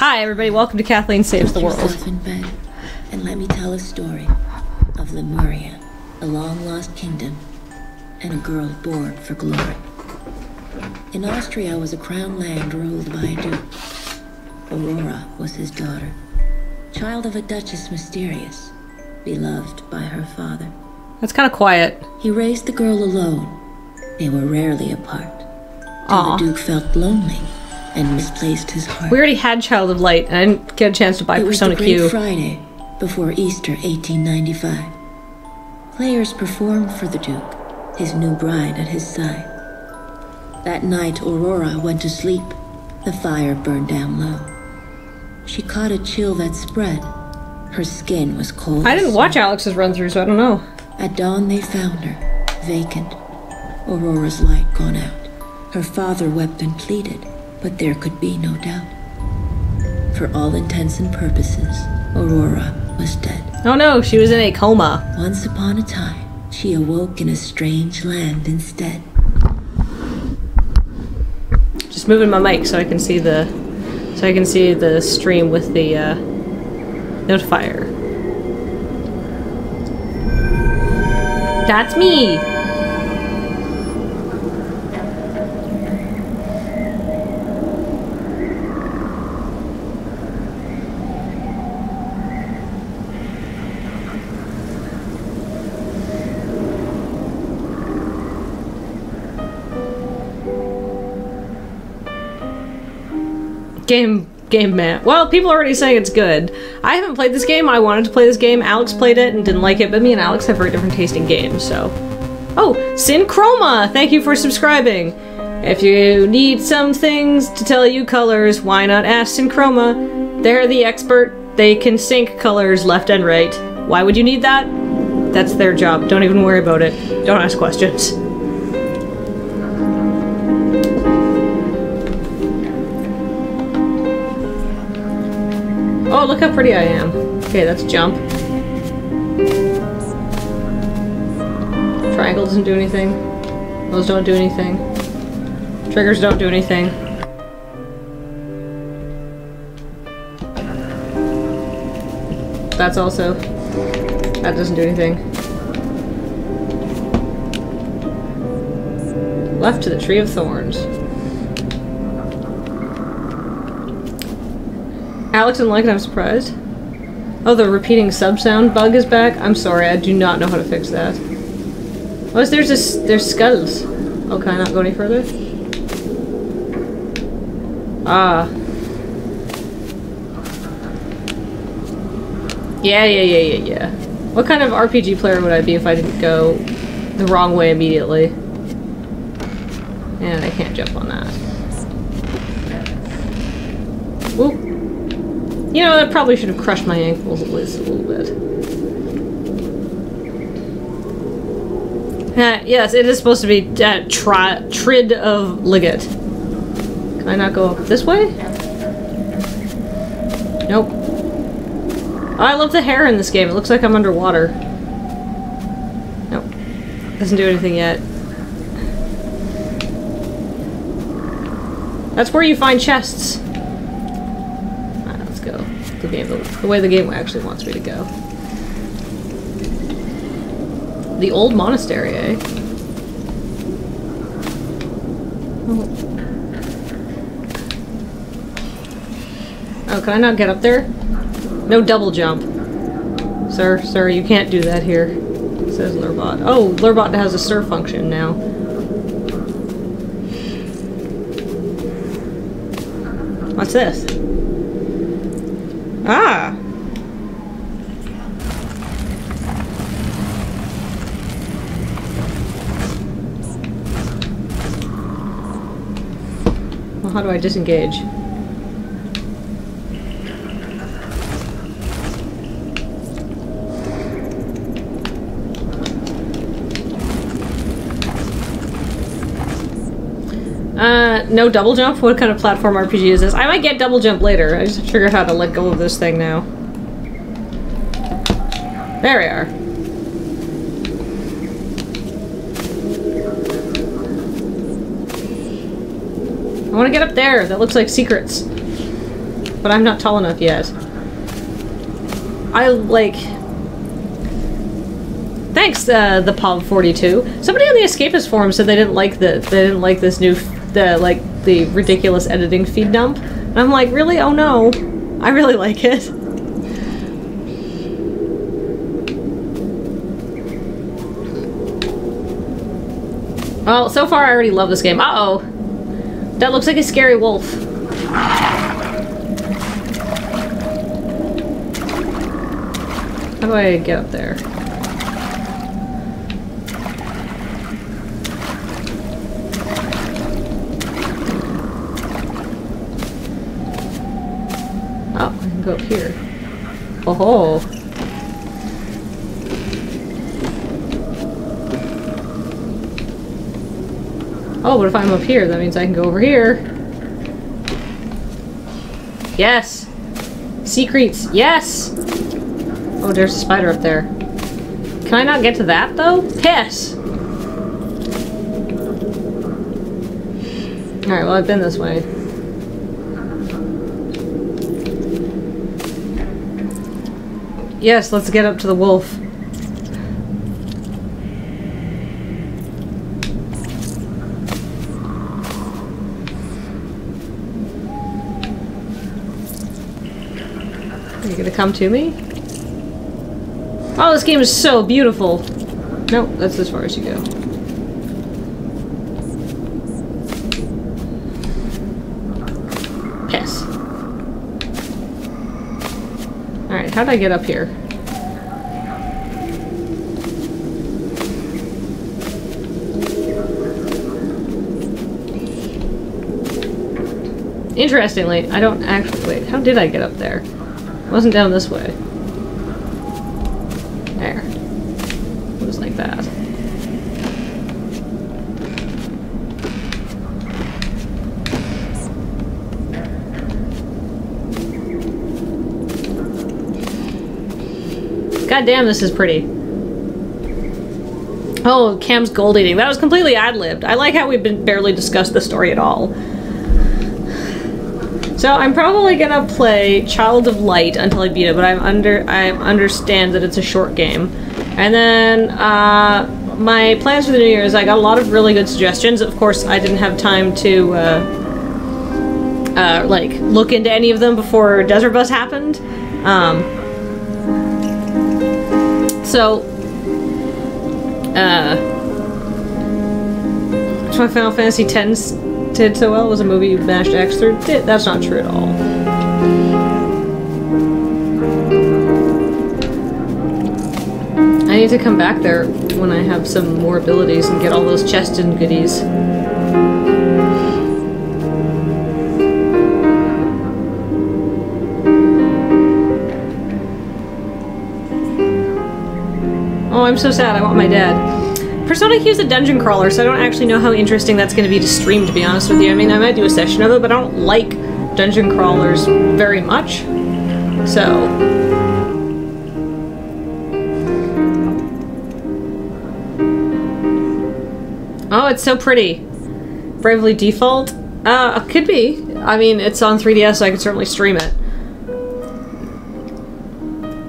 Hi, everybody. Welcome to Kathleen Saves the World. in bed and let me tell a story of Lemuria, a long lost kingdom, and a girl born for glory. In Austria was a crown land ruled by a duke. Aurora was his daughter, child of a duchess mysterious, beloved by her father. That's kind of quiet. He raised the girl alone. They were rarely apart. Till Aw. the duke felt lonely and misplaced his heart. We already had Child of Light, and I didn't get a chance to buy It was Persona the Great Q. Friday before Easter 1895. Players performed for the Duke, his new bride at his side. That night, Aurora went to sleep. The fire burned down low. She caught a chill that spread. Her skin was cold. I didn't watch. Alex's run through, so I don't know. At dawn, they found her, vacant. Aurora's light gone out. Her father wept and pleaded, but there could be no doubt. For all intents and purposes, Aurora was dead. Oh no, she was in a coma. Once upon a time, she awoke in a strange land instead. Just moving my mic so I can see the so I can see the stream with the uh, notifier. That's me. Game game man. Well, people are already saying it's good. I haven't played this game. I wanted to play this game. Alex played it and didn't like it, but me and Alex have very different tasting games, so. Oh, Synchroma! Thank you for subscribing. If you need some things to tell you colors, why not ask Synchroma? They're the expert. They can sync colors left and right. Why would you need that? That's their job. Don't even worry about it. Don't ask questions. Look how pretty I am. Okay, that's jump. Triangle doesn't do anything. Those don't do anything. Triggers don't do anything. That's also... That doesn't do anything. Left to the Tree of Thorns. Alex didn't like it, I'm surprised. Oh, the repeating sub sound bug is back? I'm sorry, I do not know how to fix that. Oh, there's this, there's skulls. Oh, can I not go any further? Ah. Yeah, yeah, yeah, yeah, yeah. What kind of RPG player would I be if I didn't go the wrong way immediately? You know, that probably should have crushed my ankles at least a little bit. Uh, yes, it is supposed to be uh, tri Trid of Liget. Can I not go this way? Nope. Oh, I love the hair in this game. It looks like I'm underwater. Nope. Doesn't do anything yet. That's where you find chests. Alright, let's go. The game, the way the game actually wants me to go. The old monastery, eh? Oh. Can I not get up there? No double jump. Sir, sir, you can't do that here. Says LRRbot. Oh, LRRbot has a sir function now. What's this? Ah! Well, how do I disengage? No double jump? What kind of platform RPG is this? I might get double jump later. I just have to figure out how to let go of this thing now. There we are. I want to get up there. That looks like secrets. but I'm not tall enough yet. I like. Thanks, uh, the Pom 42. Somebody on the Escapist forum said they didn't like the they didn't like this new the like the ridiculous editing feed dump. And I'm like, really? Oh no, I really like it. Well, so far I already love this game. Uh oh, that looks like a scary wolf. How do I get up there? Oh, I can go up here. Oh. Oh, but if I'm up here, that means I can go over here. Yes! Secrets, yes! Oh, there's a spider up there. Can I not get to that, though? Piss! Alright, well, I've been this way. Yes, let's get up to the wolf. Are you gonna come to me? Oh, this game is so beautiful. Nope, that's as far as you go. Piss. Alright, how would I get up here? Interestingly, I don't actually- wait, how did I get up there? It wasn't down this way. There. It was like that. God damn, this is pretty. Oh, Cam's gold eating. That was completely ad-libbed. I like how we've been barely discussed the story at all. So I'm probably gonna play Child of Light until I beat it, but I'm under I understand that it's a short game. And then uh, my plans for the new year is I got a lot of really good suggestions. Of course, I didn't have time to uh, uh, like look into any of them before Desert Bus happened. Um, so uh, that's why Final Fantasy X did so well was a movie you mashed X through. Did that's not true at all. I need to come back there when I have some more abilities and get all those chests and goodies. Oh, I'm so sad. I want my dad. Persona Q is a dungeon crawler, so I don't actually know how interesting that's going to be to stream, to be honest with you. I mean, I might do a session of it, but I don't like dungeon crawlers very much. So. Oh, it's so pretty. Bravely Default? Uh, could be. I mean, it's on 3DS, so I could certainly stream it.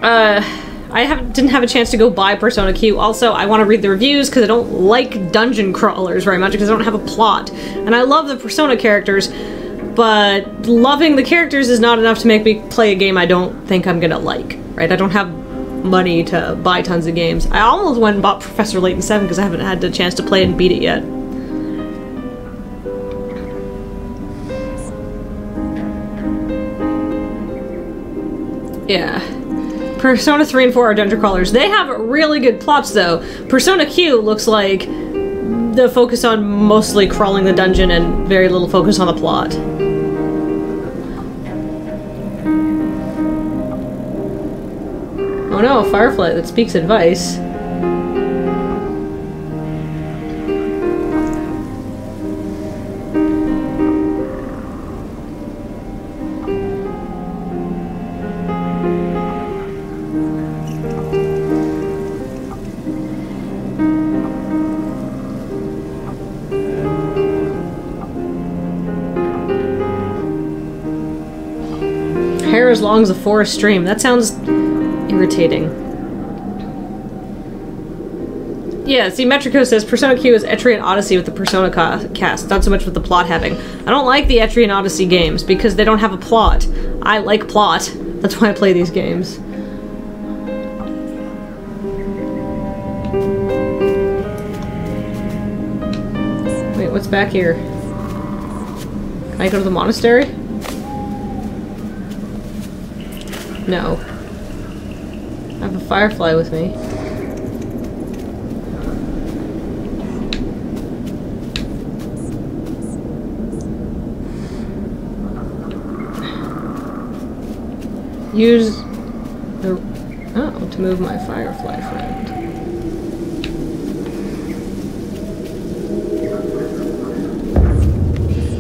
Uh, I have, didn't have a chance to go buy Persona Q. Also, I want to read the reviews because I don't like dungeon crawlers very much because I don't have a plot. And I love the Persona characters, but loving the characters is not enough to make me play a game I don't think I'm gonna like, right? I don't have money to buy tons of games. I almost went and bought Professor Layton 7 because I haven't had the chance to play and beat it yet. Yeah. Persona 3 and 4 are dungeon crawlers. They have really good plots though. Persona Q looks like the focus on mostly crawling the dungeon and very little focus on the plot. Oh no, a firefly that speaks advice. As long a forest stream. That sounds irritating. Yeah, see, Metrico says Persona Q is Etrian Odyssey with the Persona ca cast, not so much with the plot having. I don't like the Etrian Odyssey games because they don't have a plot. I like plot. That's why I play these games. Wait, what's back here? Can I go to the monastery? No. I have a firefly with me. Use the... Oh, to move my firefly friend.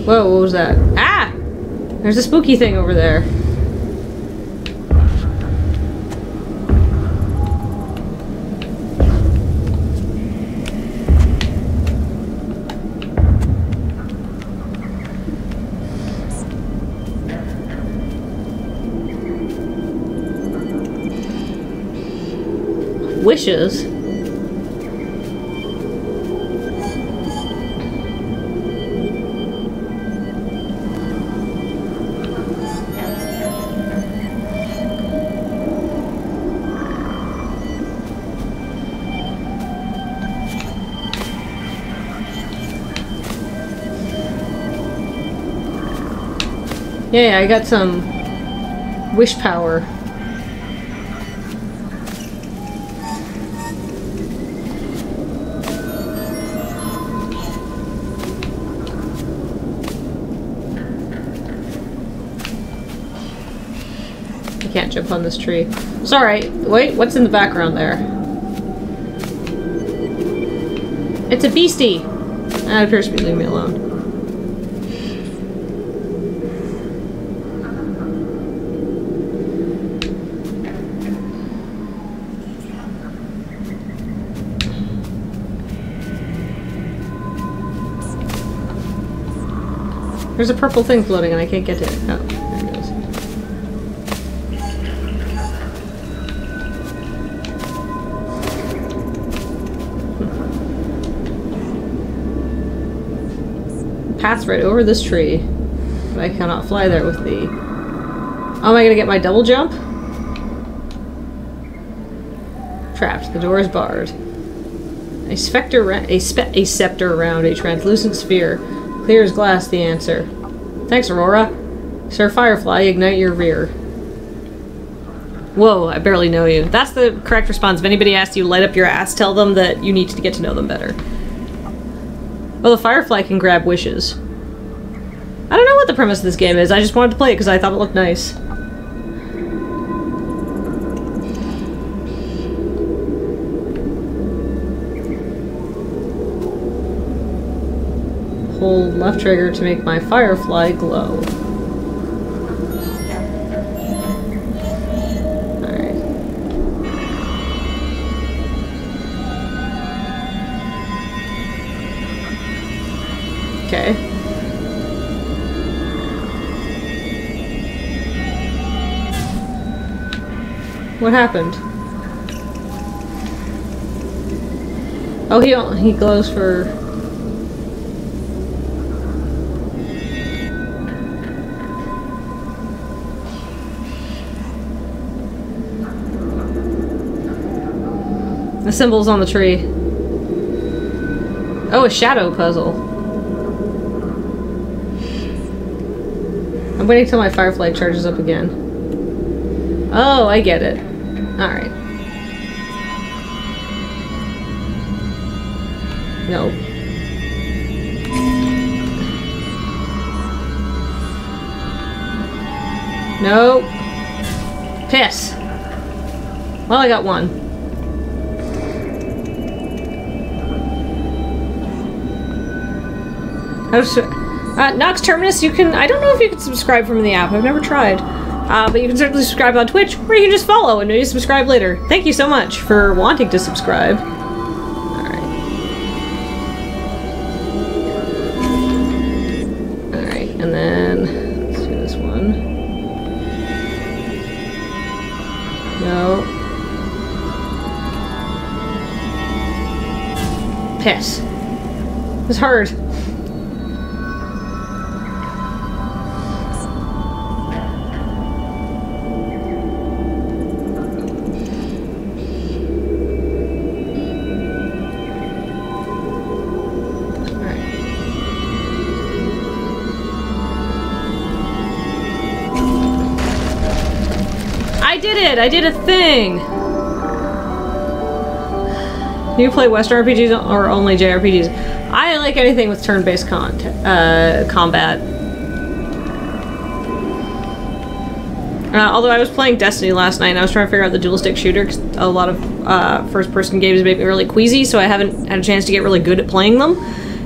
Whoa, what was that? Ah! There's a spooky thing over there. Yeah, I got some wish power. Can't on this tree. Sorry, wait, what's in the background there? It's a beastie! That appears to be leaving me alone. There's a purple thing floating and I can't get to it. Oh, Pass right over this tree. But I cannot fly there with the... Oh, am I gonna get my double jump? Trapped. The door is barred. A specter, a, spe a scepter around a translucent sphere. Clear as glass, the answer. Thanks, Aurora. Sir Firefly, ignite your rear. Whoa, I barely know you. That's the correct response. If anybody asks you light up your ass, tell them that you need to get to know them better. Well, the Firefly can grab wishes. I don't know what the premise of this game is. I just wanted to play it because I thought it looked nice. Hold left trigger to make my Firefly glow. Okay. What happened? Oh, he he glows for. The symbol's on the tree. Oh, a shadow puzzle. I'm waiting till my firefly charges up again. Oh, I get it. Alright. No. Nope. Piss. Well, I got one. How to, uh, Nox Terminus, you can, I don't know if you can subscribe from the app, I've never tried. Uh, but you can certainly subscribe on Twitch, or you can just follow and maybe subscribe later. Thank you so much for wanting to subscribe. piss. It's hard. Did! I did a thing! You play Western RPGs or only JRPGs? I like anything with turn-based con uh, combat. Uh, although I was playing Destiny last night and I was trying to figure out the dual stick shooter because a lot of uh, first person games make me really queasy, so I haven't had a chance to get really good at playing them.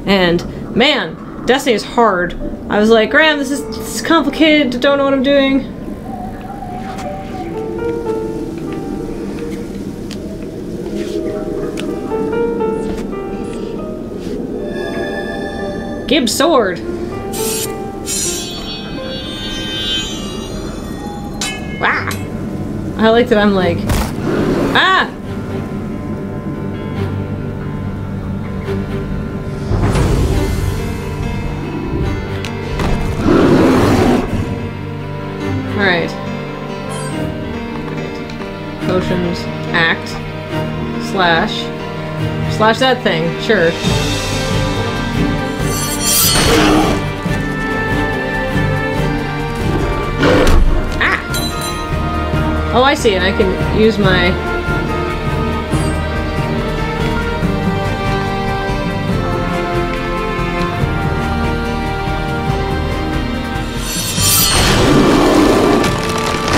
And man, Destiny is hard. I was like, Graham, this is, this is complicated, don't know what I'm doing. Gibbs sword. Wow. I like that I'm like, ah! Alright. Potions. Act. Slash. Slash that thing. Sure. Oh, I see, and I can use my...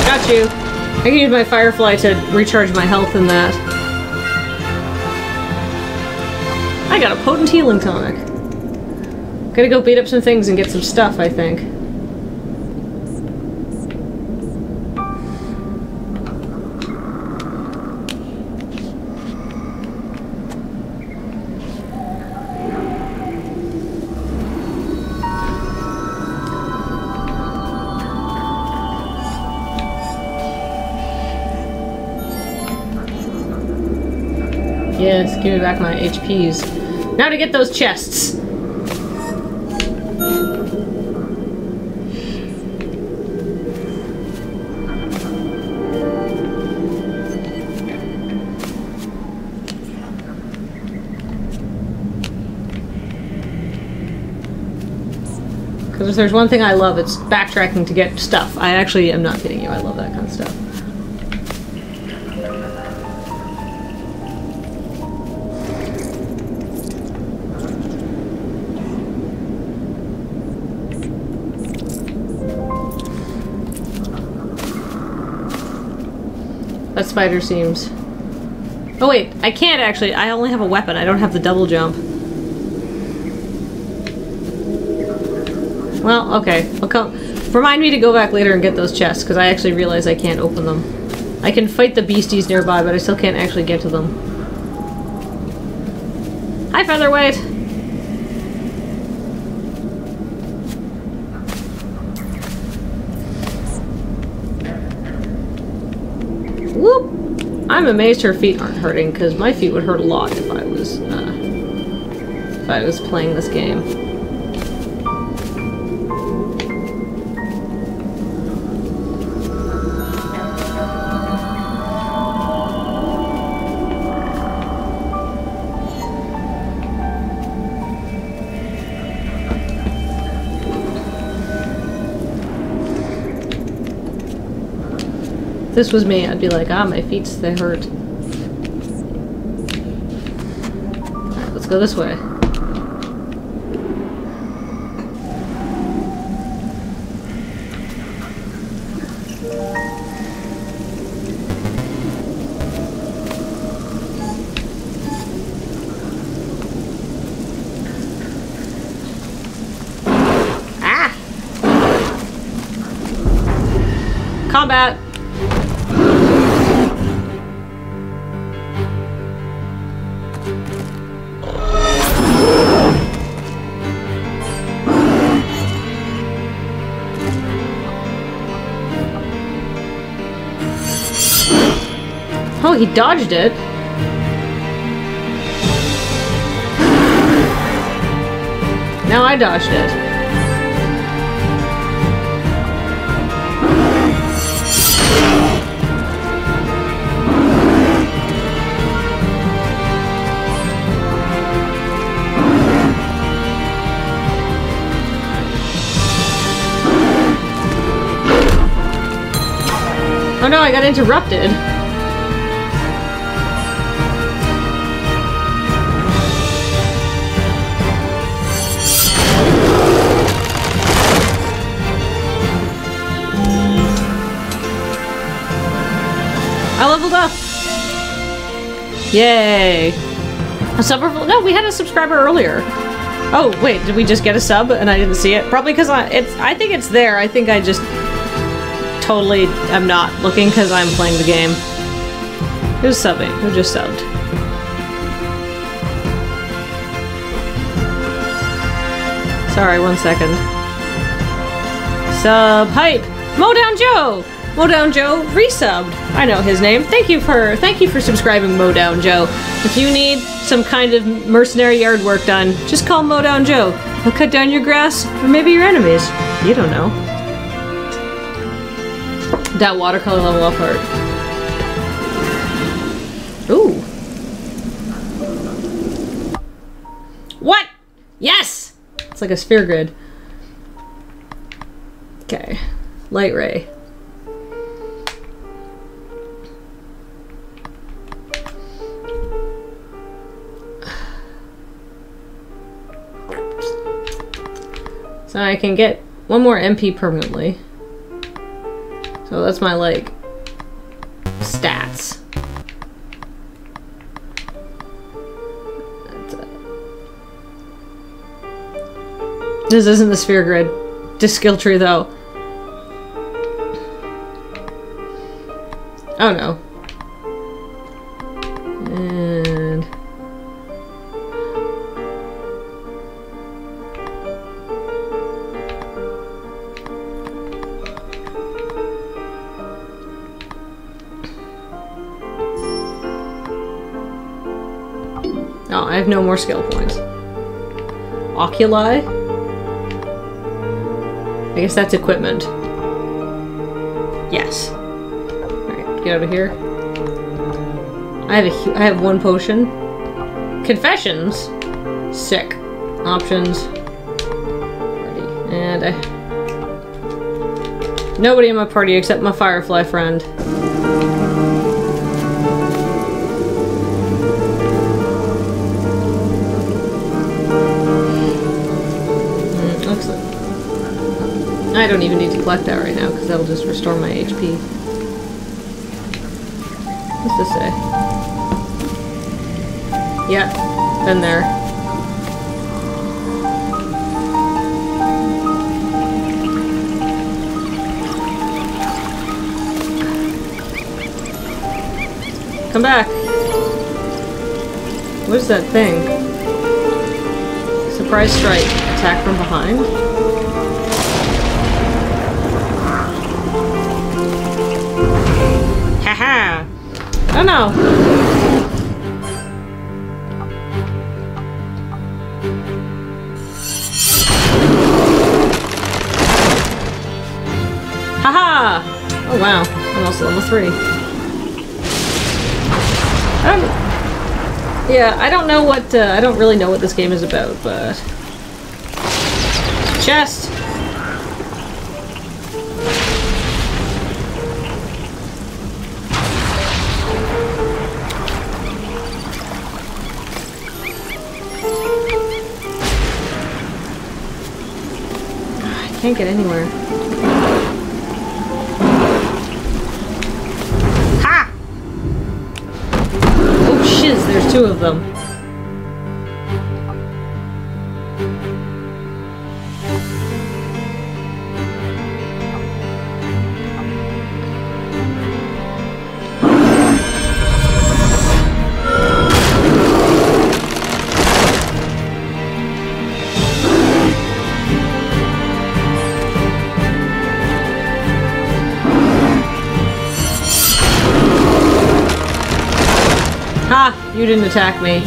Got you. I can use my Firefly to recharge my health in that. I got a potent healing tonic. Gotta go beat up some things and get some stuff, I think. Give me back my HPs. Now to get those chests. Because if there's one thing I love, it's backtracking to get stuff. I actually am not kidding you. I love that kind of stuff. That spider seems... Oh wait, I can't actually. I only have a weapon. I don't have the double jump. Well, okay. I'll come. Remind me to go back later and get those chests, because I actually realize I can't open them. I can fight the beasties nearby, but I still can't actually get to them. Hi, Featherweight! Whoop! I'm amazed her feet aren't hurting, because my feet would hurt a lot if I was, uh, if I was playing this game. This was me, I'd be like, ah, my feet, they hurt. Let's go this way. He dodged it. Now I dodged it. Oh no, I got interrupted. I leveled up. Yay. A sub No, we had a subscriber earlier. Oh, wait, did we just get a sub and I didn't see it? Probably because I it's I think it's there. I think I just totally am not looking because I'm playing the game. Who's subbing? Who just subbed? Sorry, one second. Sub hype! Mow down Joe! Modown Joe resubbed. I know his name. Thank you for thank you for subscribing, Modown Joe. If you need some kind of mercenary yard work done, just call Modown Joe. He'll cut down your grass or maybe your enemies. You don't know. That watercolor level up art. Ooh. What? Yes! It's like a sphere grid. Okay. Light ray. So I can get one more MP permanently. So that's my, like, stats. This isn't the sphere grid. Just skill tree, though. Oh no. I have no more skill points. Oculi? I guess that's equipment. Yes. Alright, get out of here. I have a I have one potion. Confessions. Sick. Options. Party. And I... Nobody in my party except my firefly friend. I don't even need to collect that right now because that'll just restore my HP. What's this say? Yeah, been there. Come back. What is that thing? Surprise strike. Attack from behind? Oh no! Haha! Oh wow, I'm also level 3. I don't... Yeah, I don't know what, uh, I don't really know what this game is about, but... Chest! Can't get anywhere. Ha! Oh shiz, there's two of them. You didn't attack me.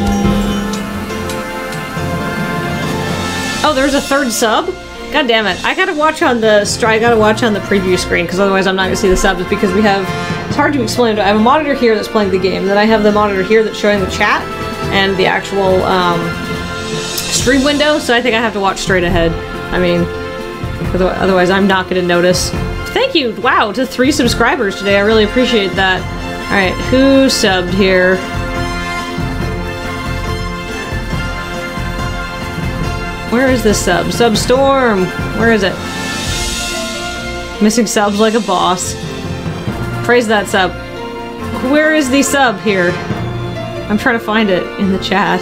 Oh, there's a third sub? God damn it. I gotta watch on the I gotta watch on the preview screen because otherwise I'm not gonna see the subs because we have it's hard to explain. I have a monitor here that's playing the game, then I have the monitor here that's showing the chat and the actual um, stream window, so I think I have to watch straight ahead. I mean, otherwise I'm not gonna notice. Thank you, wow, to three subscribers today. I really appreciate that. Alright, who subbed here? Where is this sub? Substorm! Where is it? Missing subs like a boss. Praise that sub. Where is the sub here? I'm trying to find it in the chat.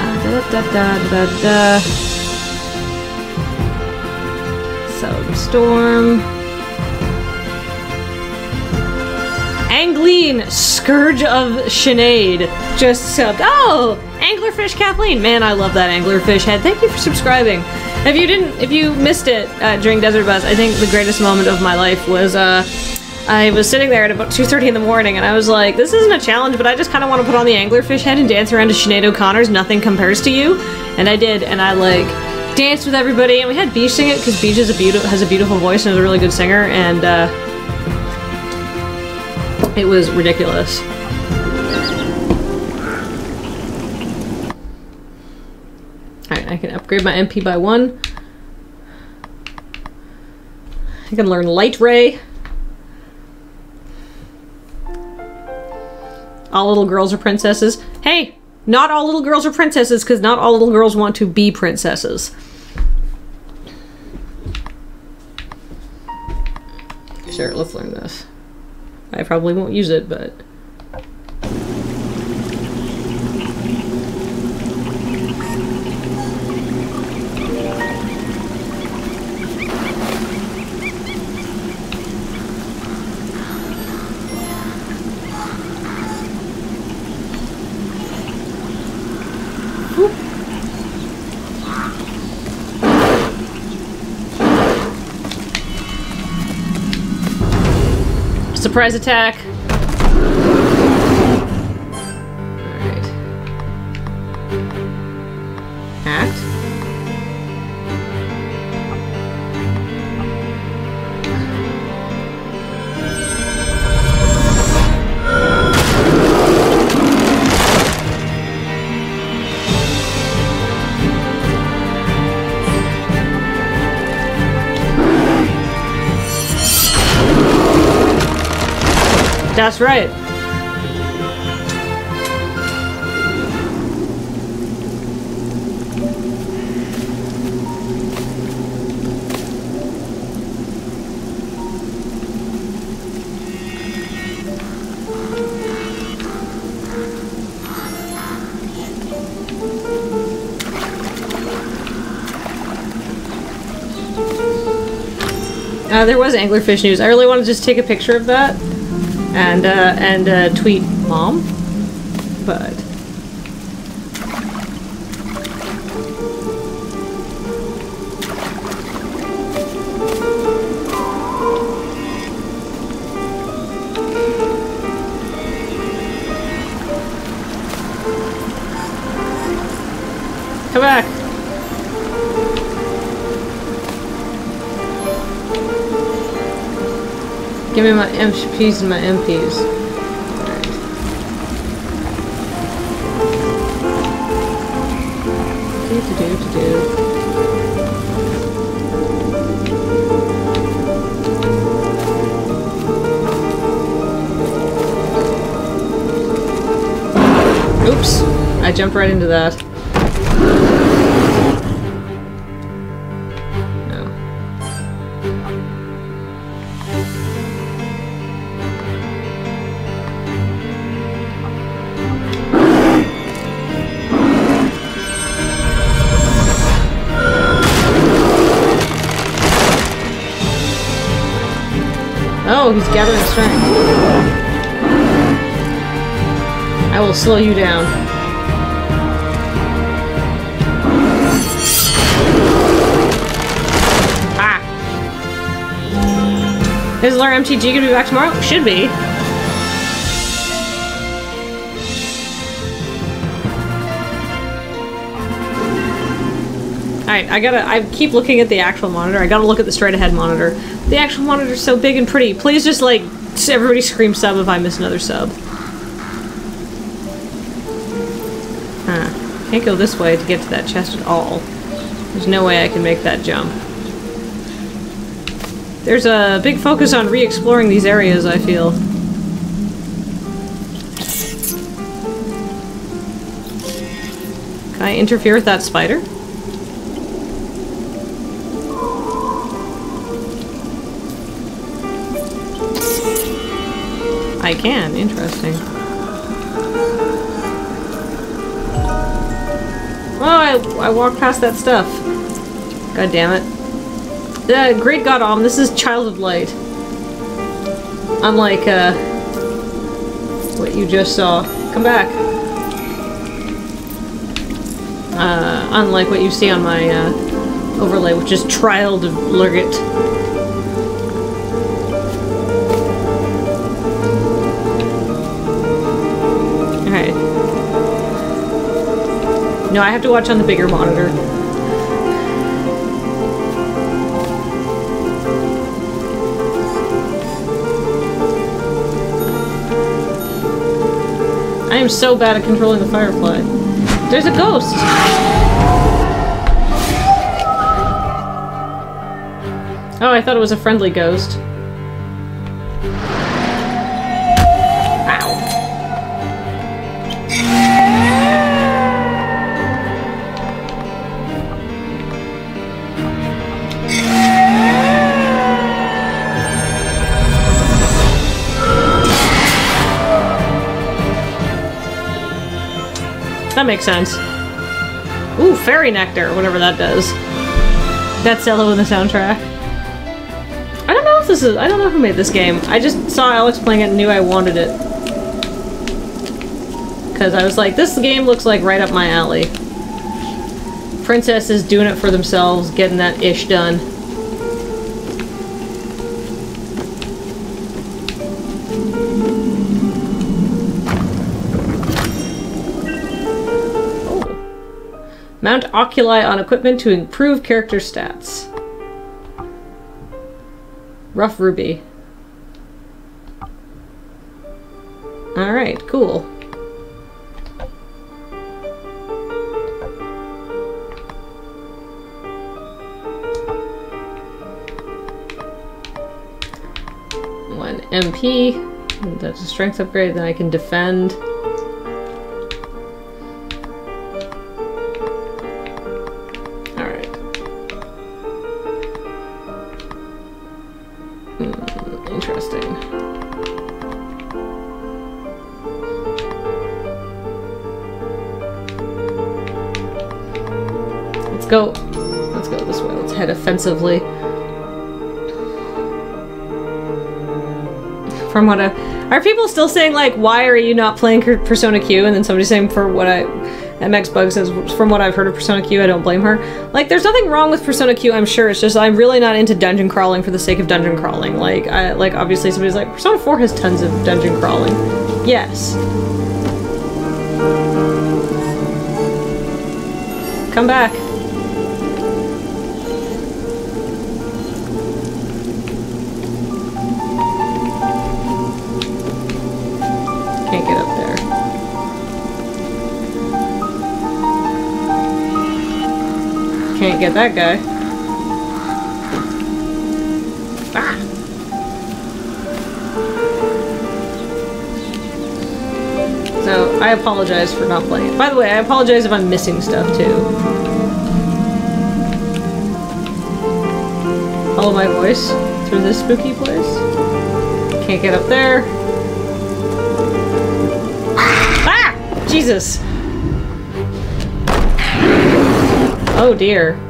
Uh, da, da, da, Substorm. Angleen, Scourge of Sinead, just subbed. Oh! Anglerfish Kathleen! Man, I love that Anglerfish head. Thank you for subscribing. If you didn't, if you missed it uh, during Desert Bus, I think the greatest moment of my life was, uh, I was sitting there at about 2.30 in the morning and I was like, this isn't a challenge, but I just kind of want to put on the anglerfish head and dance around to Sinead O'Connor's Nothing Compares to You. And I did, and I like danced with everybody, and we had Beach sing it because Beach is a beautiful has a beautiful voice and is a really good singer, and uh, it was ridiculous. Alright, I can upgrade my MP by one. I can learn Light Ray. All little girls are princesses. Hey, not all little girls are princesses because not all little girls want to be princesses. Sure, let's learn this. I probably won't use it, but... Surprise attack. That's right. Uh, there was anglerfish news. I really want to just take a picture of that and uh, and uh, tweet mom, but. Give me my MPs and my MPs. Oops, I jumped right into that. Slow you down. Ah! Is our MTG gonna be back tomorrow? Should be. Alright, I gotta- I keep looking at the actual monitor. I gotta look at the straight ahead monitor. The actual monitor's so big and pretty. Please just, like, everybody scream sub if I miss another sub. Can't go this way to get to that chest at all. There's no way I can make that jump. There's a big focus on re-exploring these areas, I feel. Can I interfere with that spider? I can, interesting. Oh, I, I walked past that stuff. God damn it. The Great God Om, this is Child of Light. Unlike, uh, what you just saw. Come back. Uh, unlike what you see on my, uh, overlay, which is Trial of Lurgit. No, I have to watch on the bigger monitor. I am so bad at controlling the firefly. There's a ghost! Oh, I thought it was a friendly ghost. That makes sense. Ooh, fairy nectar, whatever that does. That's Cello in the soundtrack. I don't know if this is. I don't know who made this game. I just saw Alex playing it and knew I wanted it. Because I was like, this game looks like right up my alley. Princesses doing it for themselves, getting that ish done. Oculi on equipment to improve character stats. Rough Ruby. Alright, cool. One MP. That's a strength upgrade, then I can defend. Offensively. From what I are people still saying like, why are you not playing Persona Q? And then somebody saying for what I MX Bug says from what I've heard of Persona Q, I don't blame her. Like, there's nothing wrong with Persona Q. I'm sure it's just I'm really not into dungeon crawling for the sake of dungeon crawling. Like, I like obviously somebody's like Persona 4 has tons of dungeon crawling. Yes. Come back. Can't get that guy. Ah! So, I apologize for not playing. By the way, I apologize if I'm missing stuff, too. Follow my voice through this spooky place. Can't get up there. Ah! Jesus! Oh dear.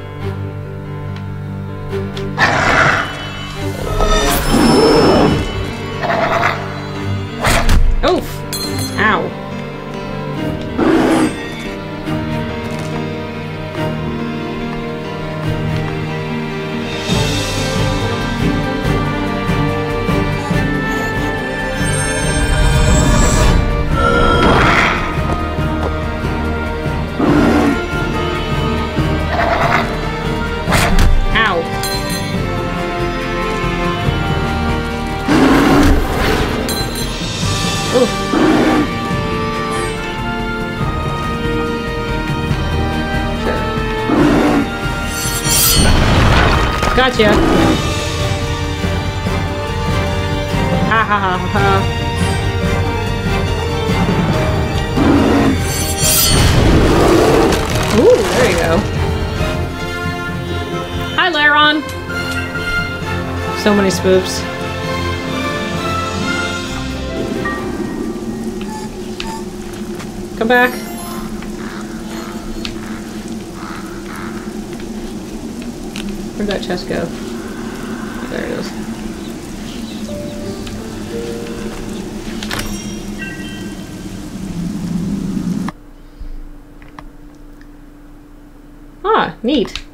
Gotcha. Ha ha ha ha. Ooh, there you go. Hi, Laron. So many spoofs. Come back. Where'd that chest go? There it is. Ah, neat.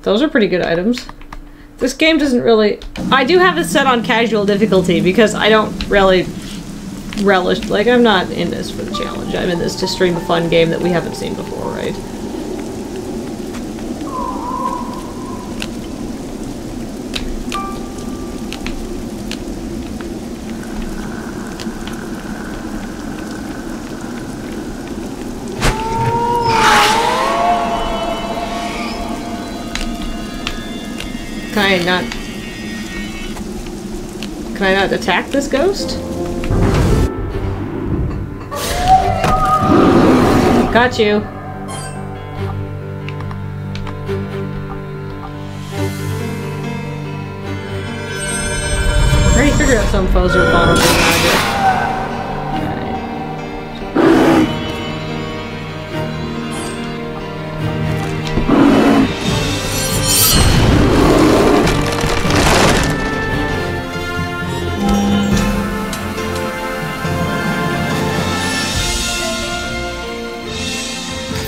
Those are pretty good items. This game doesn't really... I do have it set on casual difficulty because I don't really relish... Like, I'm not in this for the challenge. I'm in this to stream a fun game that we haven't seen before, right? I not... Can I not attack this ghost? Got you. Already figured out some foes are vulnerable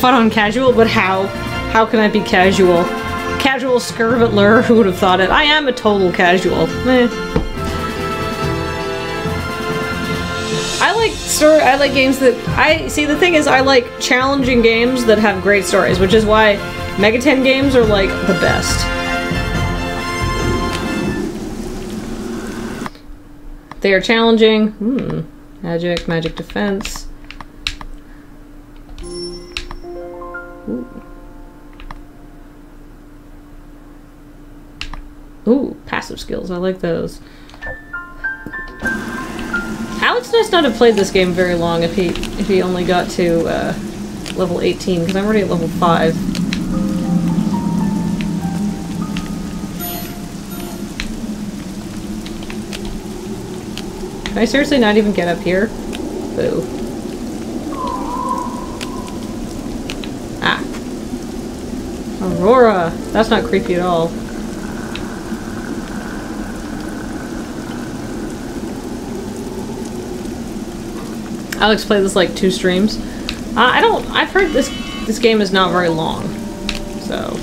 Fun on casual, but how? How can I be casual? Casual scurvit lure, who would have thought it? I am a total casual. Eh. I like story. I like games that I see. The thing is, I like challenging games that have great stories, which is why Megaten games are like the best. They are challenging. Hmm. Magic, magic defense. Skills. I like those. Alex must not have played this game very long if he if he only got to uh, level 18, because I'm already at level 5. Can I seriously not even get up here? Boo. Ah. Aurora! That's not creepy at all. Alex played this like two streams. Uh, I don't. I've heard this this game is not very long, so.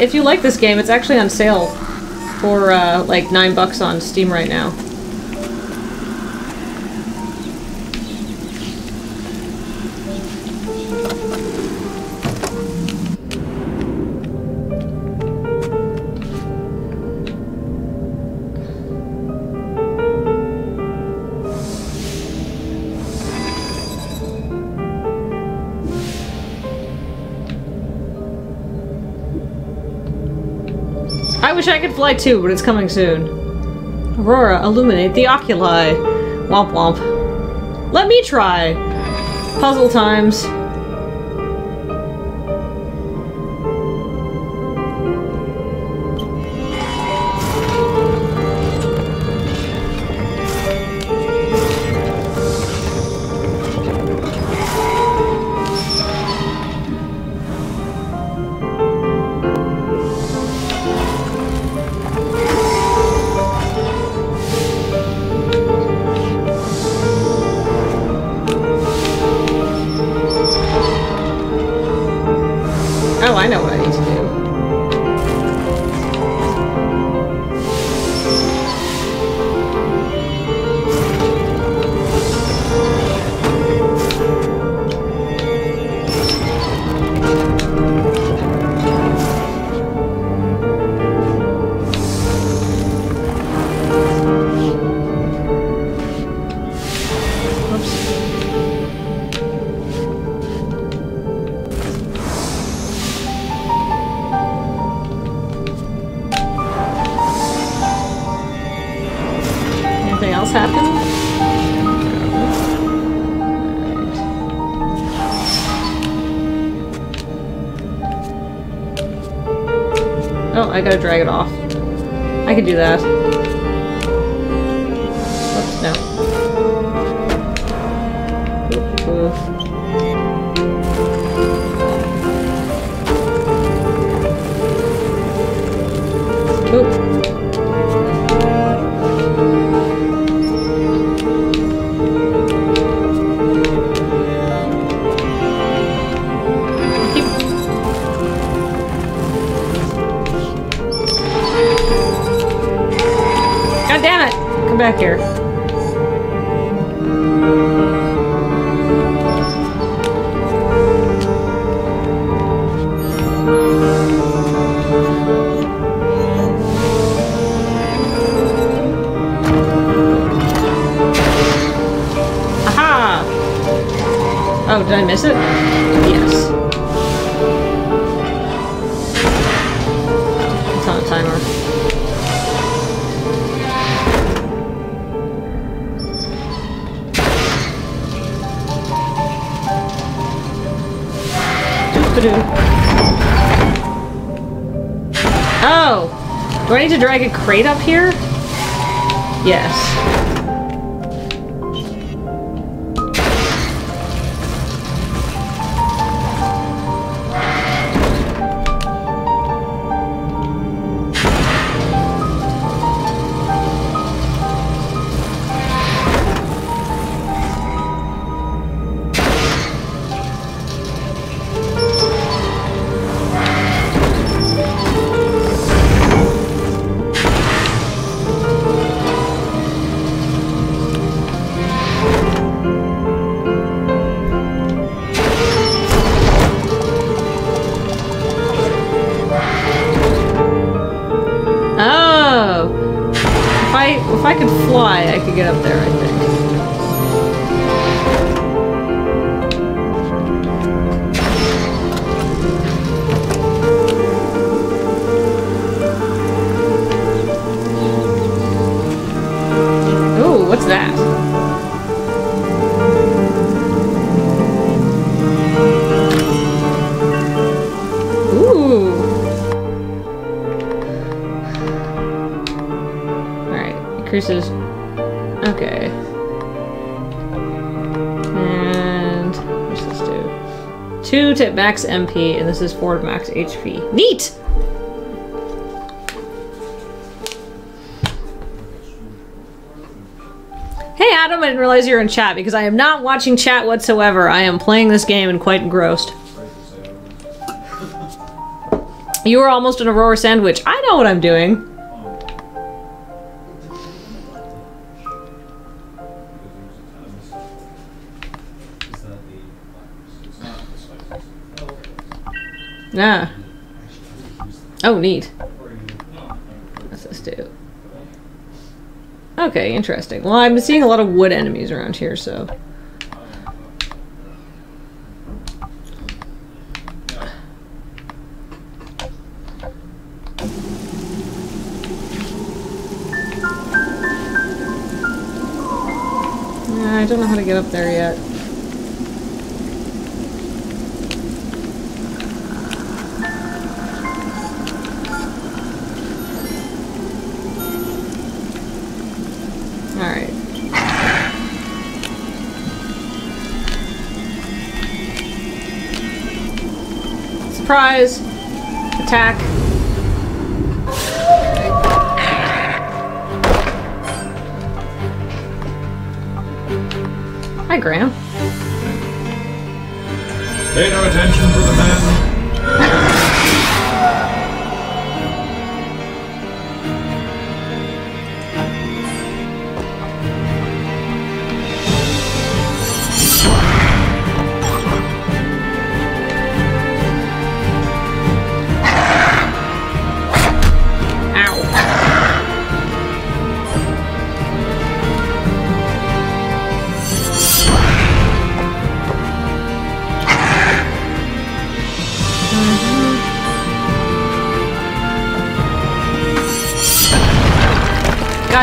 If you like this game, it's actually on sale for uh, like nine bucks on Steam right now. Too, but it's coming soon. Aurora, illuminate the oculi. Womp womp. Let me try. Puzzle times. I gotta drag it off. I can do that. Did I miss it? Yes. It's on a timer. Oh! Do I need to drag a crate up here? Yes. To max MP, and this is four to max HP. Neat! Hey Adam, I didn't realize you were in chat because I am not watching chat whatsoever. I am playing this game and quite engrossed. You were almost an Aurora sandwich. I know what I'm doing. Ah. Oh, neat. What's this do? Okay, interesting. Well, I've been seeing a lot of wood enemies around here, so... I don't know how to get up there yet. Surprise! Attack! Hi, Graham. Pay no attention to the man.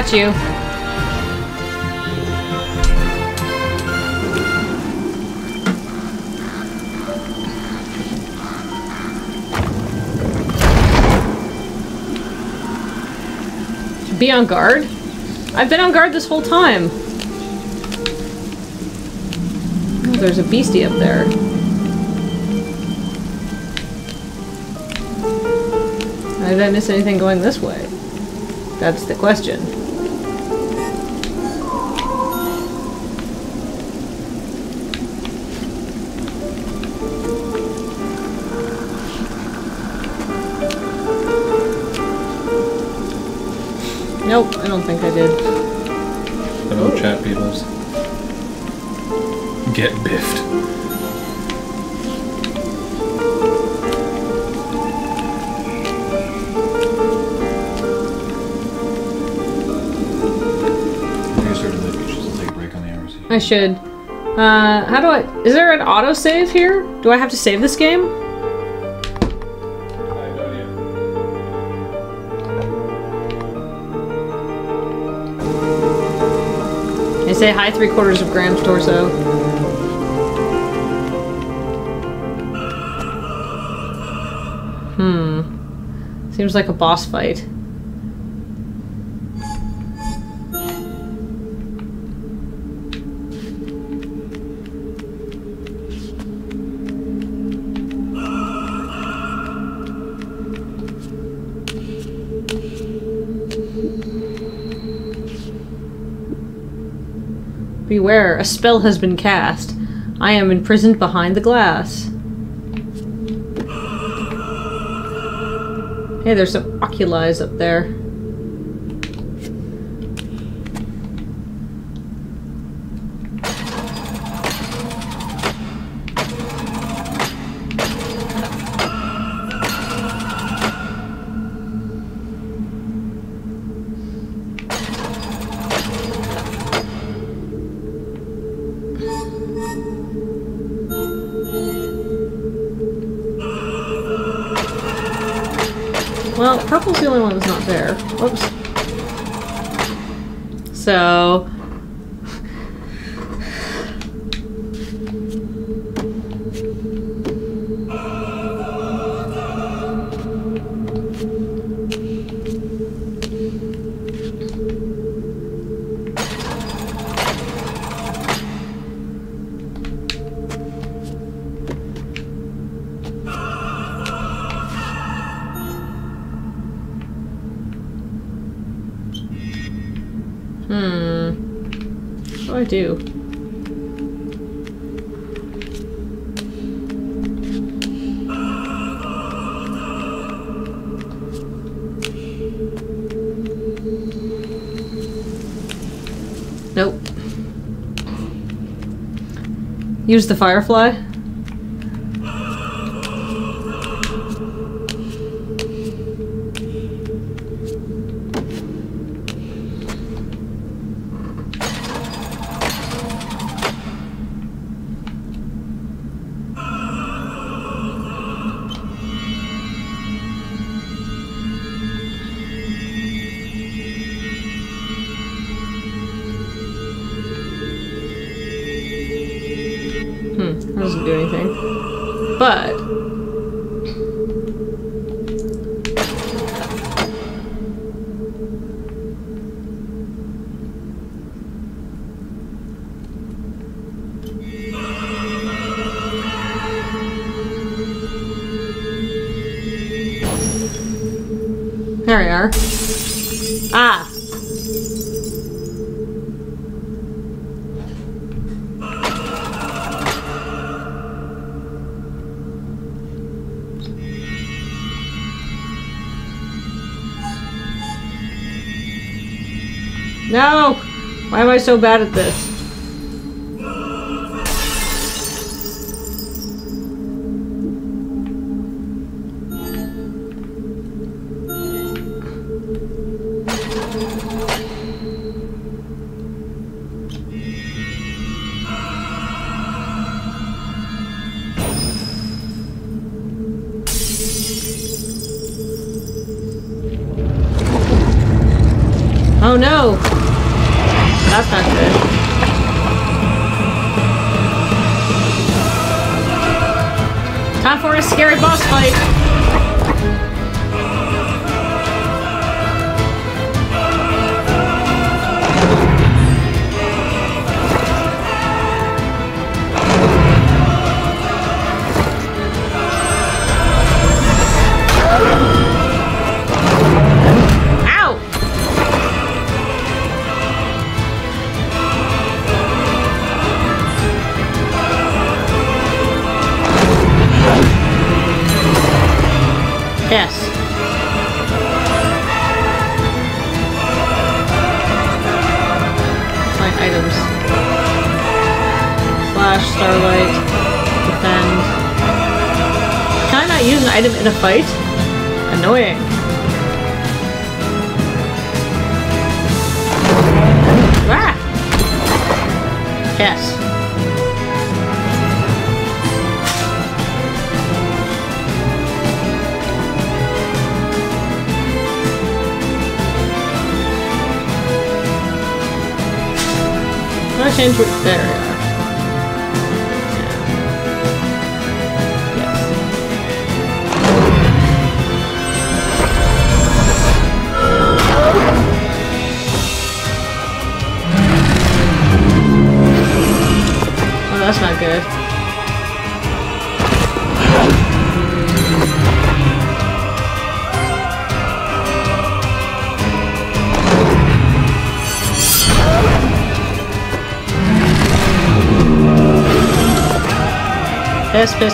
Got you. Be on guard? I've been on guard this whole time. Oh, there's a beastie up there. Did I miss anything going this way? That's the question. Think I did. Hello, chat peoples. Get biffed. I think I started late. We should still take a break on the hours. I should. Uh, how do I... Is there an autosave here? Do I have to save this game? Say high three quarters of Graham's torso. Hmm. Seems like a boss fight. Beware, a spell has been cast. I am imprisoned behind the glass. Hey, there's some oculis up there. Use the firefly? There we are. Ah! No! Why am I so bad at this? Fight?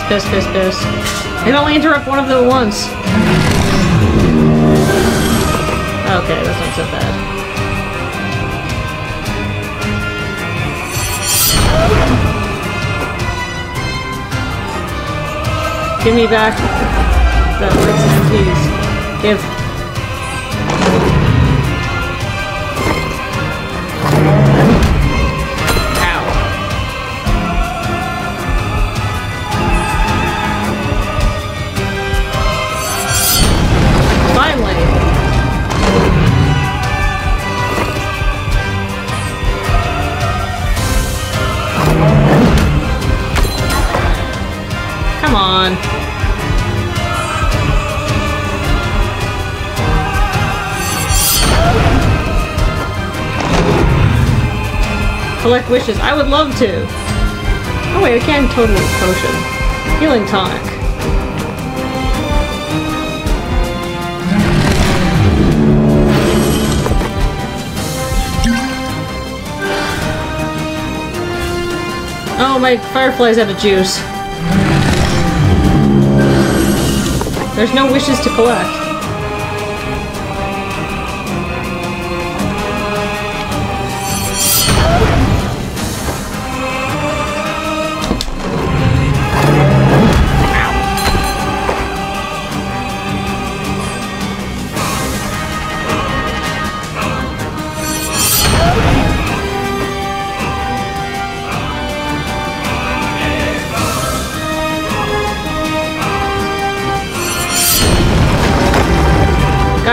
Piss, piss, piss. I can only interrupt one of them once. Okay, that's not so bad. Give me back that and MPs. Give. Collect wishes. I would love to. Oh wait, I can totally potion. Healing tonic. Oh, my firefly's out of juice. There's no wishes to collect.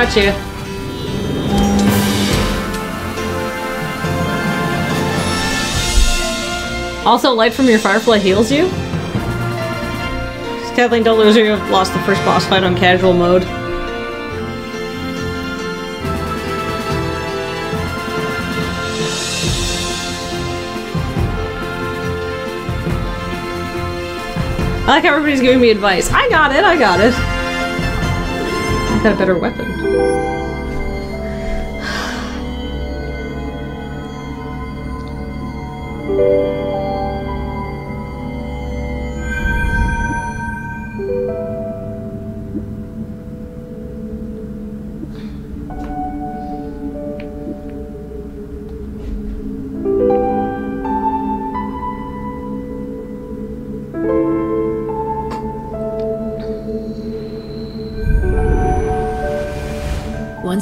Got you. Also, light from your firefly heals you? Kathleen, don't lose her. You have lost the first boss fight on casual mode. I like how everybody's giving me advice. I got it, I got it. Got a better weapon.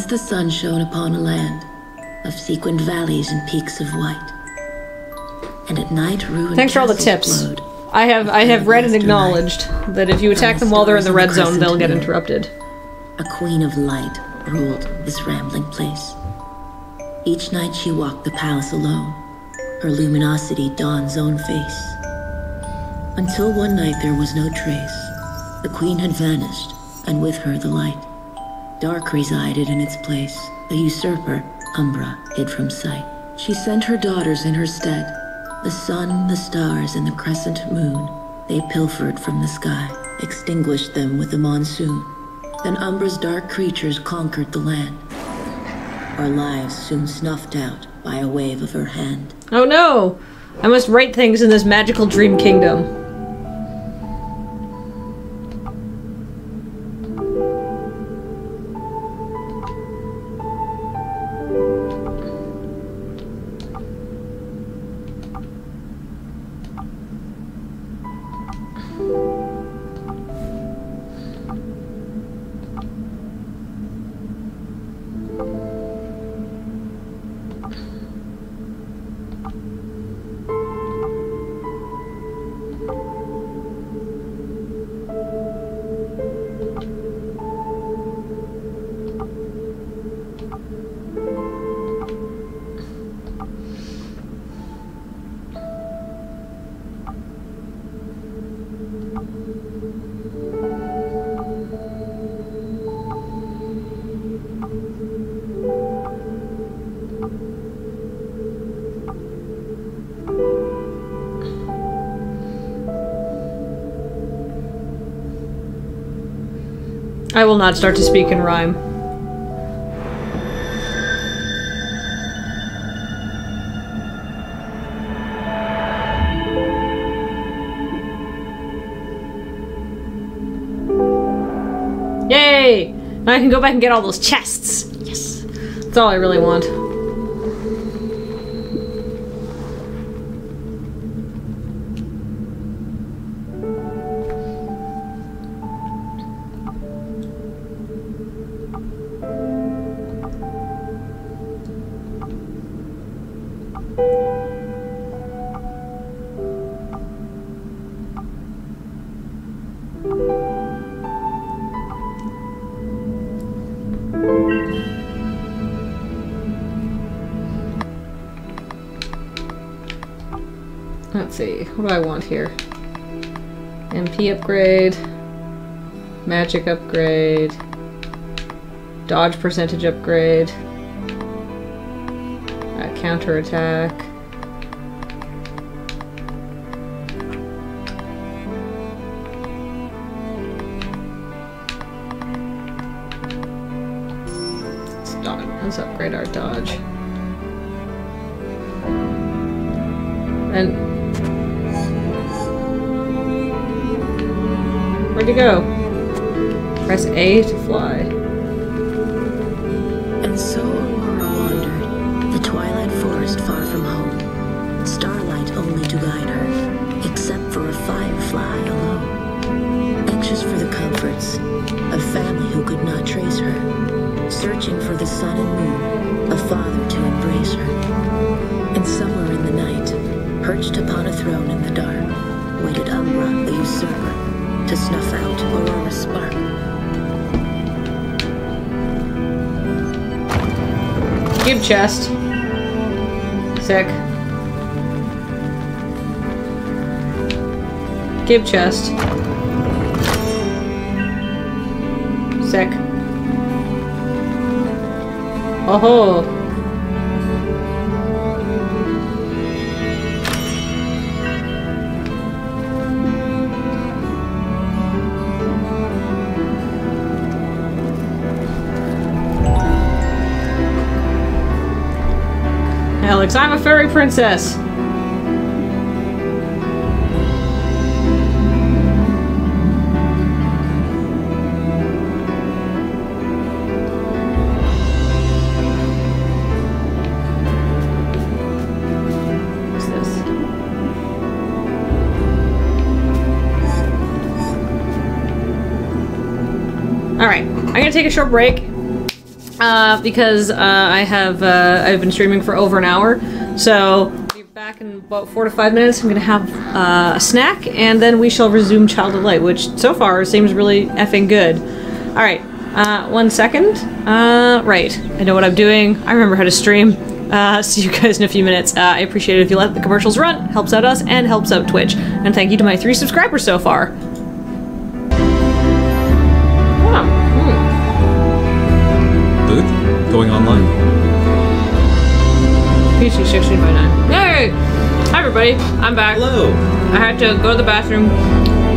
The sun shone upon a land of sequined valleys and peaks of white. And at night ruined Thanks for all the tips. glowed. I have I have read and acknowledged that if you attack them while they're in the red zone, they'll get interrupted. A queen of light ruled this rambling place. Each night she walked the palace alone, her luminosity Dawn's own face. Until one night there was no trace. The queen had vanished, and with her the light. Dark resided in its place, a usurper, Umbra, hid from sight. She sent her daughters in her stead, the sun, the stars, and the crescent moon. They pilfered from the sky, extinguished them with the monsoon. Then Umbra's dark creatures conquered the land. Our lives soon snuffed out by a wave of her hand. Oh no! I must write things in this magical dream kingdom. Not start to speak in rhyme. Yay! Now I can go back and get all those chests. Yes. That's all I really want. Upgrade, magic upgrade, dodge percentage upgrade, uh, counter attack. Cube chest. Sick. Oh. ho! Alex, I'm a fairy princess. I'm gonna take a short break uh, because uh, I have uh, I've been streaming for over an hour. So be back in about four to five minutes. I'm gonna have uh, a snack and then we shall resume Child of Light, which so far seems really effing good. All right, uh, one second. Uh, right, I know what I'm doing. I remember how to stream. See you guys in a few minutes. I appreciate it if you let the commercials run. Helps out us and helps out Twitch. And thank you to my three subscribers so far. 16 by 9. Yay! Hi everybody, I'm back. Hello! I had to go to the bathroom,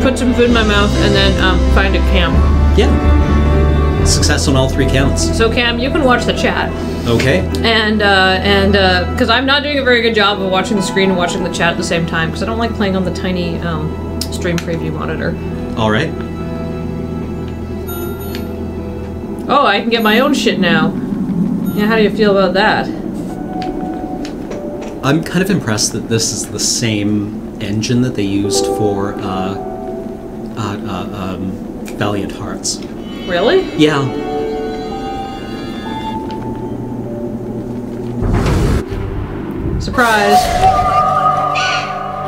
put some food in my mouth, and then um, find a cam. Yeah. Success on all three counts. So Cam, you can watch the chat, Okay. and uh, and uh because I'm not doing a very good job of watching the screen and watching the chat at the same time, because I don't like playing on the tiny um, stream preview monitor. Alright. Oh, I can get my own shit now. Yeah, how do you feel about that? I'm kind of impressed that this is the same engine that they used for uh, uh, uh, um, Valiant Hearts. Really? Yeah. Surprise!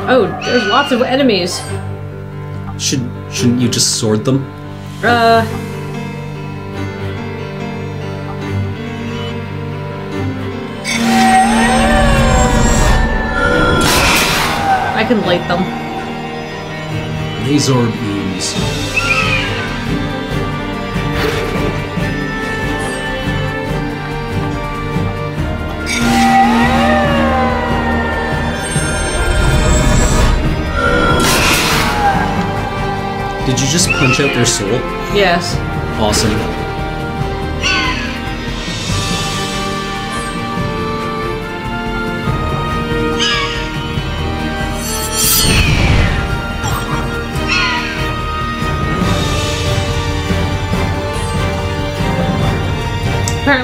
Oh, there's lots of enemies. Should shouldn't you just sword them? Uh. I can light them. Laser beams. Did you just punch out their soul? Yes. Awesome.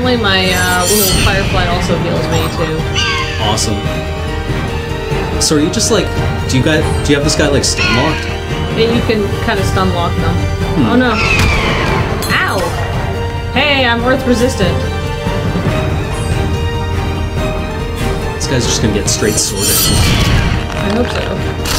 Apparently, my uh, little firefly also heals me too. Awesome. So are you just like do you guys do you have this guy like stun locked? And you can kind of stun lock them. Oh no! Ow! Hey, I'm earth resistant. This guy's just gonna get straight sworded. I hope so.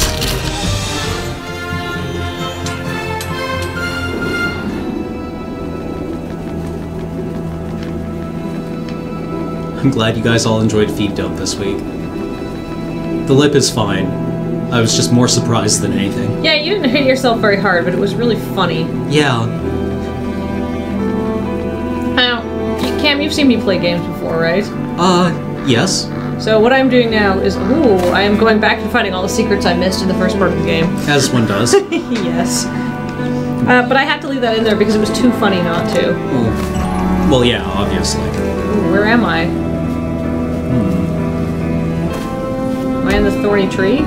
I'm glad you guys all enjoyed Feed Dump this week. The lip is fine. I was just more surprised than anything. Yeah, you didn't hit yourself very hard, but it was really funny. Yeah, Now, Cam, you've seen me play games before, right? uh, yes. So what I'm doing now is, ooh, I am going back and finding all the secrets I missed in the first part of the game. As one does. yes. Uh, but I had to leave that in there because it was too funny not to. Well, well, yeah, obviously. Ooh, where am I? In the thorny tree?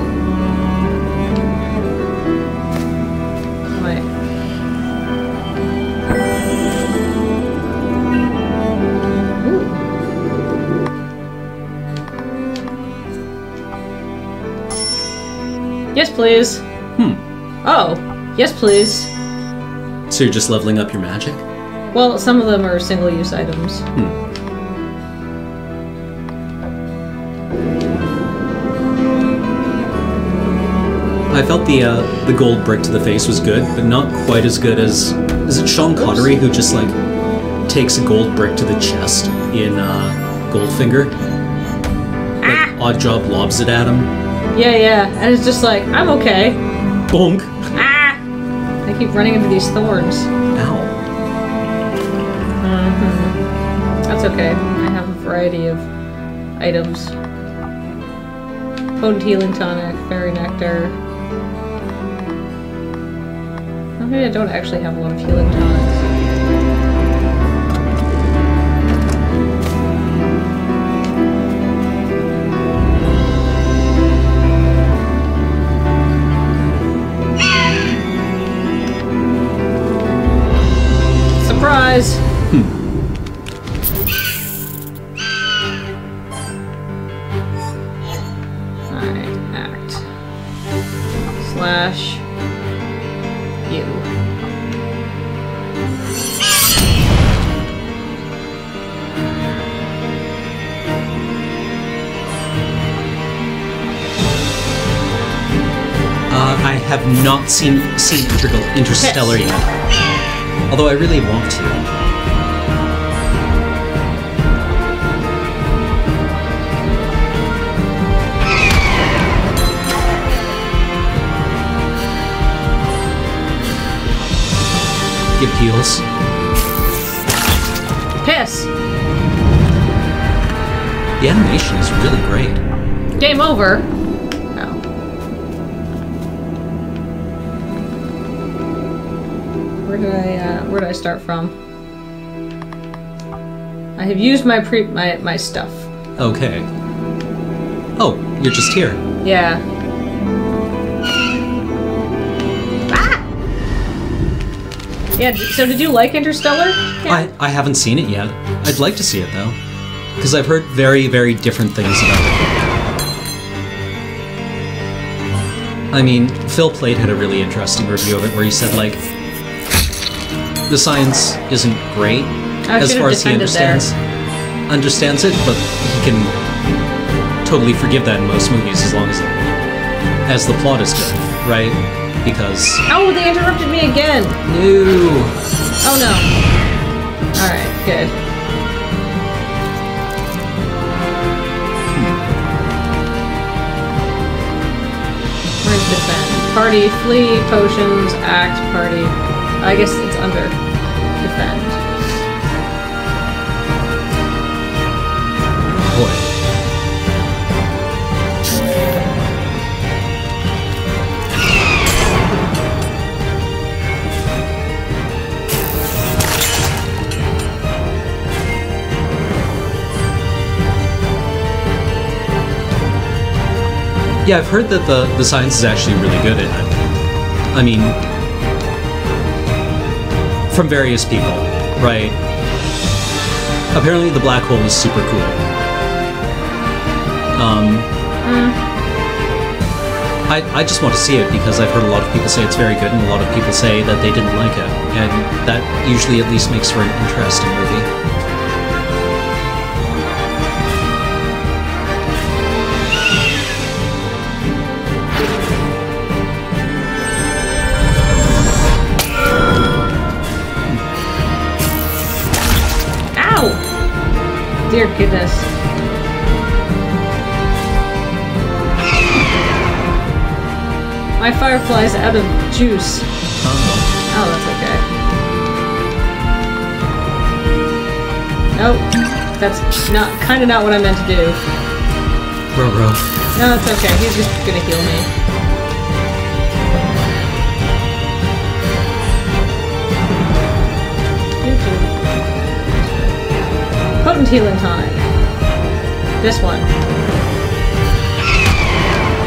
Ooh. Yes, please. Hmm. Oh, yes, please. So you're just leveling up your magic? Well, some of them are single-use items. I felt the uh, the gold brick to the face was good, but not quite as good as is it Sean Connery who just like takes a gold brick to the chest in uh, Goldfinger? Like, Oddjob lobs it at him. Yeah, yeah, and it's just like, I'm okay. Bonk. Ah! I keep running into these thorns. Ow. That's okay. I have a variety of items. Potent healing tonic, fairy nectar. Maybe I don't actually have a lot of healing tonics. Not seen seen Interstellar Yes. yet. Although I really want to. Give heals. Piss! The animation is really great. Game over! Where did I start from? I have used my pre- my, my stuff. Okay. Oh, you're just here. Yeah. Ah! Yeah, so did you like Interstellar? I, I haven't seen it yet. I'd like to see it though. Because I've heard very, very different things about it. I mean, Phil Plait had a really interesting review of it where he said, like, the science isn't great I as far as he defended there. understands understands it, but he can totally forgive that in most movies as long as as the plot is good, right? Because Oh, they interrupted me again! no, Oh no. Alright, good. Where's defend? Party, flee, potions, act, party. I guess it's under defend. Yeah, I've heard that the, the science is actually really good at it. I mean, from various people, right? Apparently, the black hole is super cool. Um, I, I just want to see it because I've heard a lot of people say it's very good, and a lot of people say that they didn't like it, and that usually at least makes for an interesting movie. Dear goodness. My firefly's out of juice. Oh. That's okay. Nope. That's not kind of not what I meant to do. Roro. No, it's okay. He's just gonna heal me. Potent healing tonic. This one.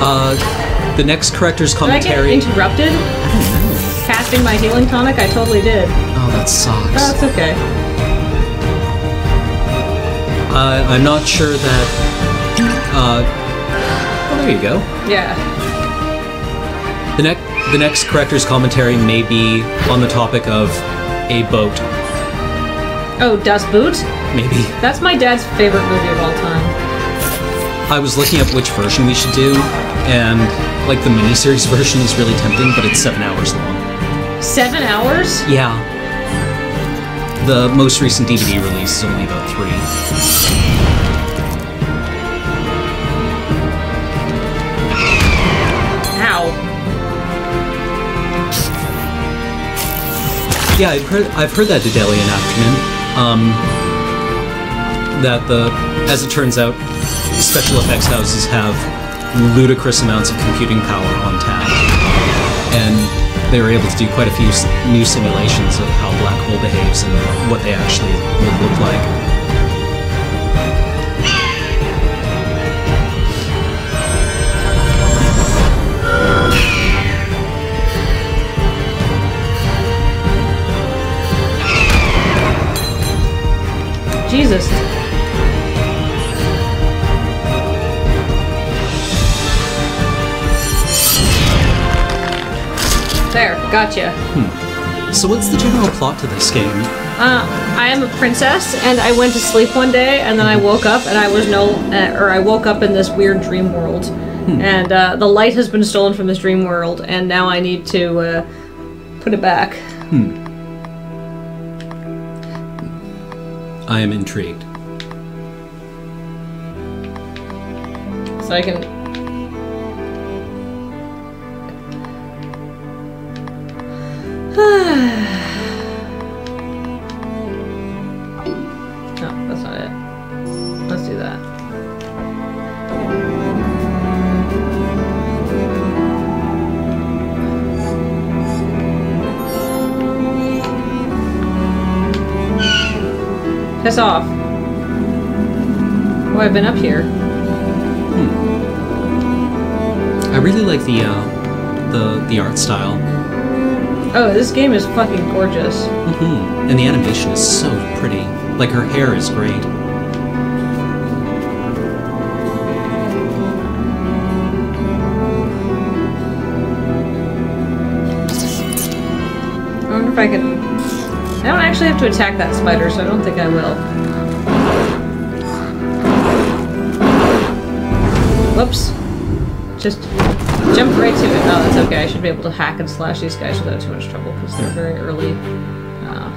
Uh, the next corrector's commentary. Did I get interrupted? Casting my healing tonic? I totally did. oh, that sucks. Oh, it's okay. Uh, I'm not sure that. Uh, oh, there you go. Yeah. The next, the next corrector's commentary may be on the topic of a boat. Oh, Das Boot? Maybe. That's my dad's favorite movie of all time. I was looking up which version we should do, and like the miniseries version is really tempting, but it's seven hours long. Seven hours? Yeah. The most recent DVD release is only about three. Ow. Yeah, I've heard I've heard that Dedalian afternoon. um, that the, as it turns out, special effects houses have ludicrous amounts of computing power on tap, and they were able to do quite a few new simulations of how black hole behaves and what they actually would look like. Jesus. Gotcha. So, what's the general plot to this game? Uh, I am a princess, and I went to sleep one day, and then I woke up, and I was no, uh, or I woke up in this weird dream world, and uh, the light has been stolen from this dream world, and now I need to uh, put it back. Hmm. I am intrigued. So I can. no, that's not it. Let's do that. Piss off. Oh, I've been up here. I really like the uh, the the art style, Oh, this game is fucking gorgeous. Mm-hmm. and the animation is so pretty. Like her hair is great. I wonder if I can. I don't actually have to attack that spider, so I don't think I will. Whoops. Just jumped right to it. Oh, that's okay. I should be able to hack and slash these guys without too much trouble because they're very early. Uh,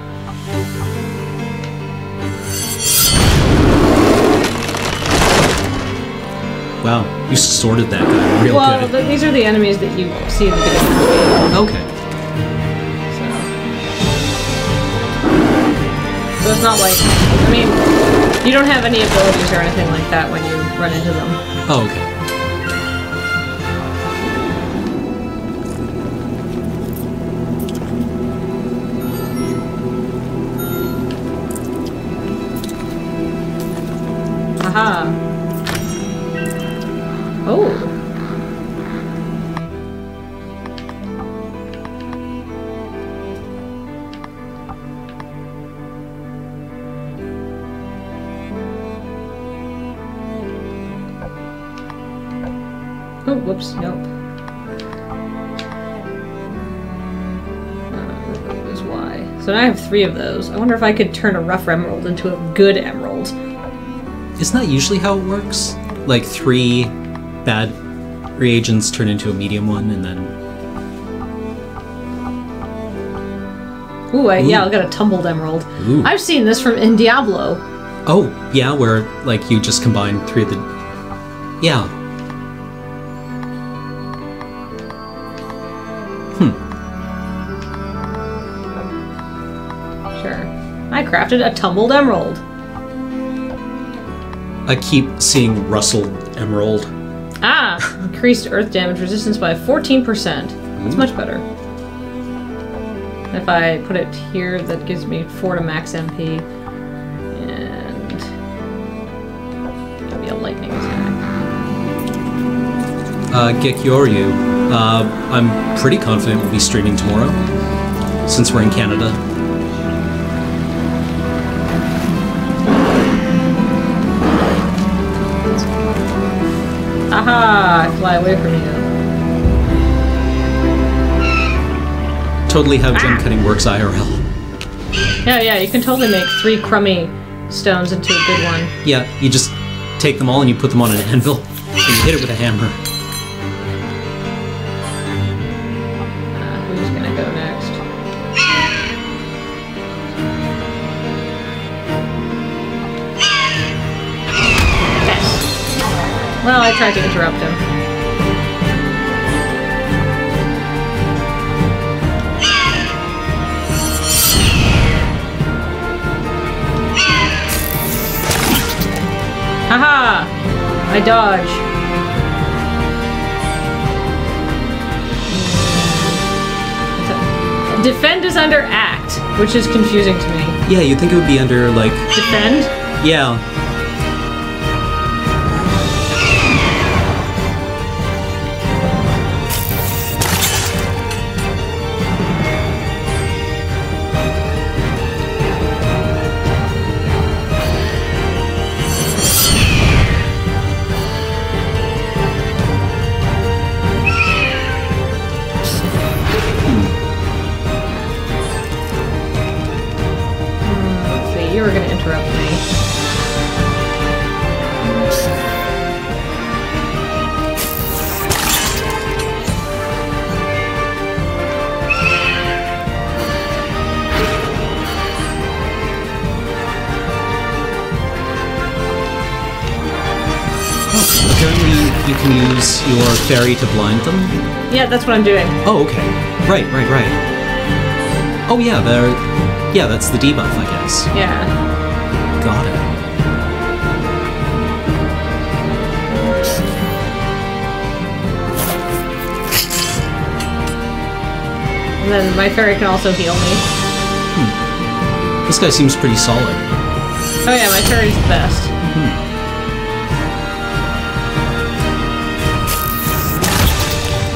Wow, you sorted that guy real well, good. th- these are the enemies that you see in the beginning the game. Okay. So. so it's not like. I mean, you don't have any abilities or anything like that when you run into them. Oh, okay. Nope. Uh, that was So now I have three of those. I wonder if I could turn a rough emerald into a good emerald. Isn't that usually how it works? Like three bad reagents turn into a medium one, and then Ooh, I, yeah, I got a tumbled emerald. Ooh. I've seen this from in Diablo. oh yeah, where like you just combine three of the yeah. Crafted a tumbled emerald. I keep seeing rustled emerald. Ah! Increased earth damage resistance by 14%. That's much better. If I put it here, that gives me 4 to max MP. And. Me a lightning attack. Uh, Gekyoryu, uh, I'm pretty confident we'll be streaming tomorrow, since we're in Canada. Aha! I fly away from you. Totally how gem ah. cutting works IRL. Yeah, yeah, you can totally make three crummy stones into a good one. Yeah, you just take them all and you put them on an anvil, and you hit it with a hammer. tried to interrupt him. Haha! I dodge. Defend is under act, which is confusing to me. Yeah, you'd think it would be under, like... Defend? Yeah. Fairy to blind them. Yeah, that's what I'm doing. Oh, okay. Right, right, right. Oh yeah, they're yeah, that's the debuff, I guess. Yeah. Got it. And then my fairy can also heal me. Hmm. This guy seems pretty solid. Oh yeah, my fairy's the best.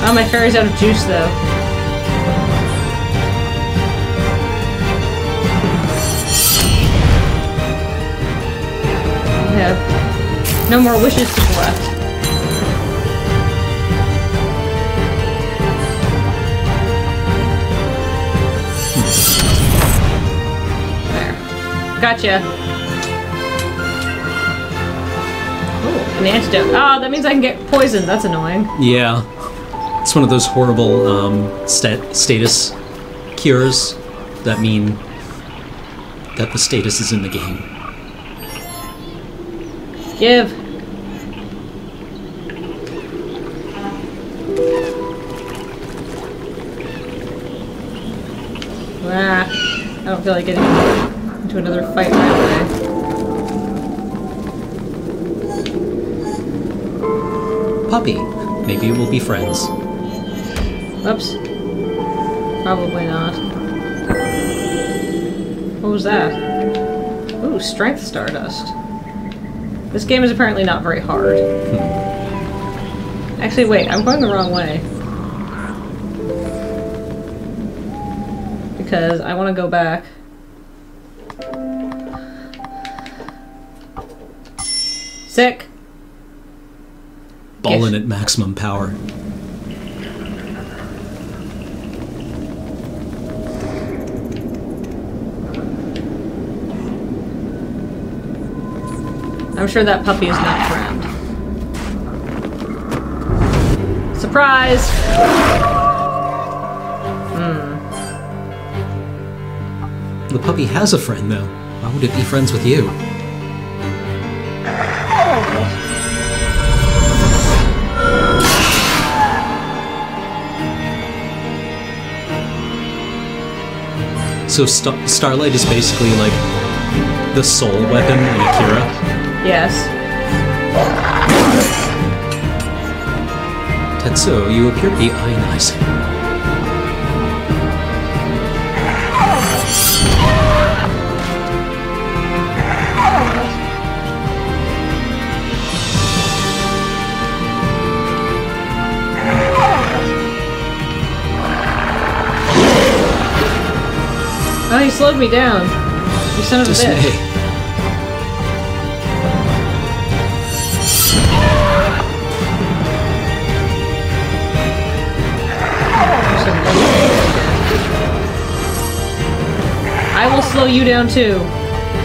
Oh, my fairy's out of juice though. Have no more wishes to collect. There. Gotcha. Ooh, an antidote. Ah, that means I can get poisoned. That's annoying. Yeah. One of those horrible um, stat- status cures that mean that the status is in the game. Give. Ah, I don't feel like getting into another fight right away. Puppy. Maybe we'll be friends. Oops. Probably not. What was that? Ooh, Strength Stardust. This game is apparently not very hard. Actually, wait, I'm going the wrong way. Because I want to go back. Sick. Ballin' at maximum power. I'm sure that puppy is not friend. Surprise! Hmm. The puppy has a friend, though. Why would it be friends with you? So St- Starlight is basically like the soul weapon in Akira. Yes. Tetsuo, you appear to be ionizing. Oh, he slowed me down. You son of a Dismay. bitch. I will slow you down too.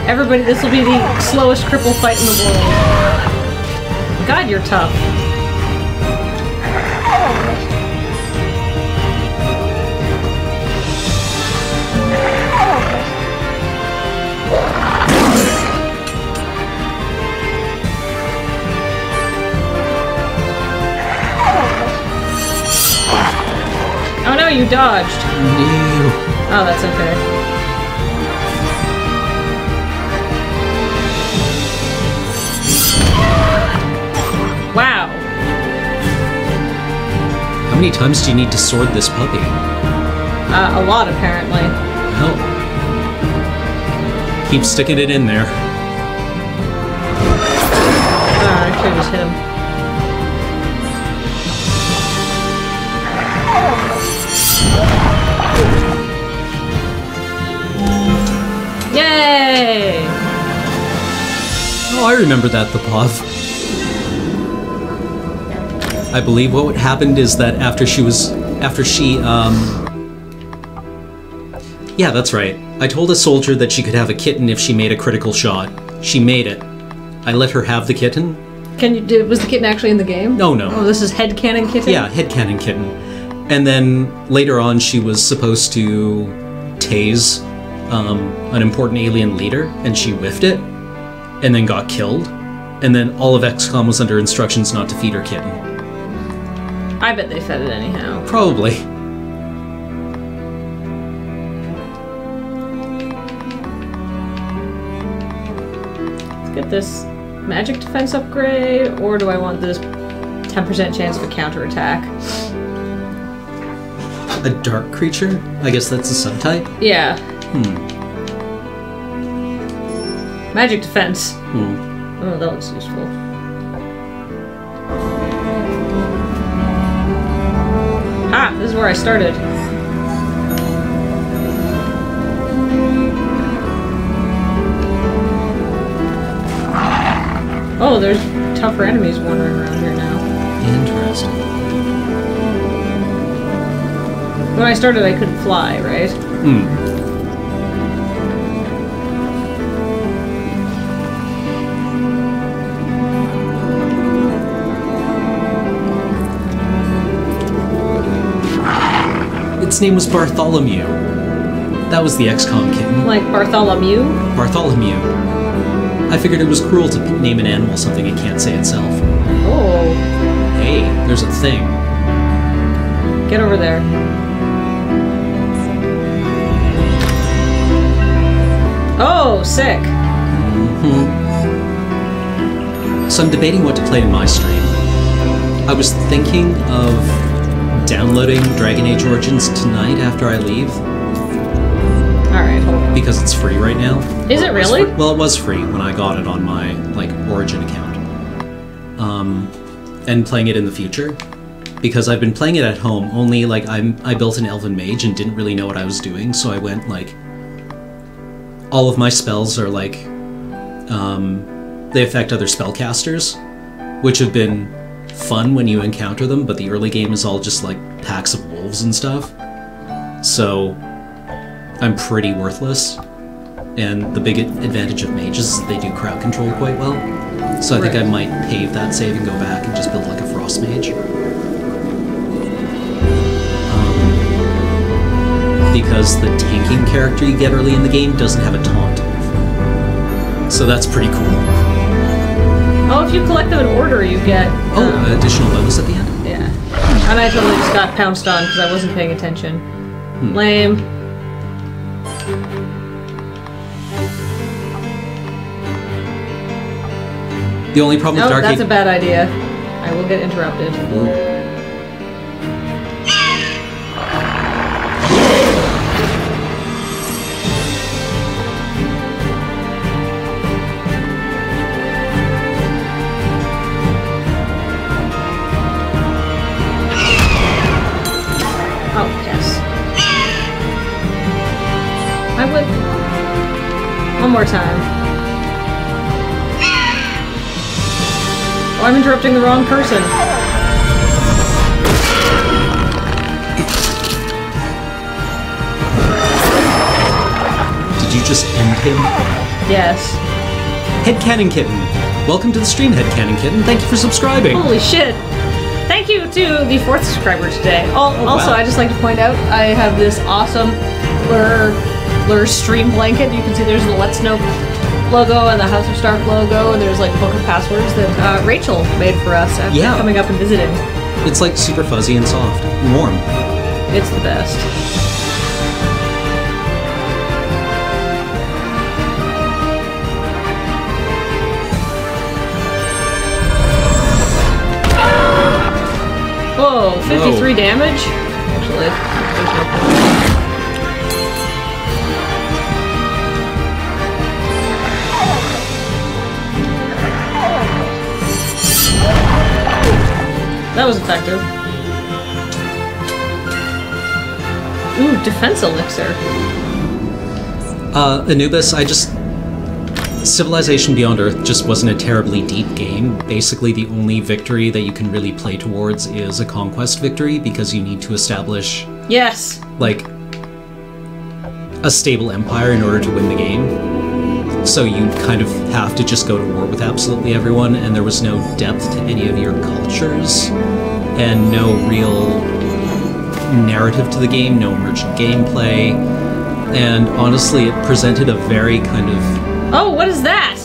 Everybody, this will be the slowest cripple fight in the world. God, you're tough. Oh no, you dodged. No. Oh, that's okay. Many times do you need to sword this puppy? Uh, a lot, apparently. Well, keep sticking it in there. Uh, I hit him. Yay! Oh, I remember that, the Pav. I believe what happened is that after she was. After she, um. Yeah, that's right. I told a soldier that she could have a kitten if she made a critical shot. She made it. I let her have the kitten. Can you? Did, was the kitten actually in the game? No, no. Oh, this is headcanon kitten. Yeah, headcanon kitten. And then later on, she was supposed to tase um, an important alien leader, and she whiffed it, and then got killed. And then all of XCOM was under instructions not to feed her kitten. I bet they fed it anyhow. Probably. Let's get this magic defense upgrade, or do I want this 10% chance of a counterattack? A dark creature? I guess that's a subtype? Yeah. Hmm. Magic defense. Hmm. Oh, that looks useful. This is where I started. Oh, there's tougher enemies wandering around here now. Interesting. When I started, I couldn't fly, right? Hmm. Its name was Bartholomew. That was the XCOM kitten. Like Bartholomew. Bartholomew. I figured it was cruel to name an animal something it can't say itself. Oh, Hey, there's a thing. get over there. Oh, sick. Mm-hmm. So I'm debating what to play in my stream. I was thinking of downloading Dragon Age Origins tonight after I leave Alright, hold on. because it's free right now. Is it really? fr- well, it was free when I got it on my like Origin account. Um, and playing it in the future because I've been playing it at home. Only like I'm I built an Elven Mage and didn't really know what I was doing, so I went like all of my spells are like um, they affect other spellcasters, which have been fun when you encounter them. But the early game is all just like packs of wolves and stuff. So I'm pretty worthless. And the big advantage of mages is that they do crowd control quite well. So I think I might pave that save and go back and just build like a frost mage. Um, because the tanking character you get early in the game doesn't have a taunt. So that's pretty cool. Oh, if you collect them in order, you get. Oh, um, additional bonus at the end? yeah. And I totally just got pounced on because I wasn't paying attention. Hmm. Lame. The only problem No, with Dark that's a bad idea. I will get interrupted. Oh, interrupting the wrong person. Did you just end him? Yes. Headcanon Kitten. Welcome to the stream, Headcanon Kitten. Thank you for subscribing. Holy shit! Thank you to the fourth subscriber today. Al- Oh, also, wow. I just like to point out I have this awesome LRR, LRR stream blanket. You can see there's the Let's Know logo and the House of Stark logo, and there's like book of passwords that uh, Rachel made for us after Yeah. coming up and visiting. It's like super fuzzy and soft. and Warm. It's the best. Whoa, 53 damage? Actually, was effective. Ooh, defense elixir. Uh, Anubis, I just. Civilization Beyond Earth just wasn't a terribly deep game. Basically, the only victory that you can really play towards is a conquest victory because you need to establish, Yes. like, a stable empire in order to win the game. So you kind of have to just go to war with absolutely everyone, and there was no depth to any of your cultures, and no real narrative to the game, no emergent gameplay, and honestly, it presented a very kind of Oh, what is that?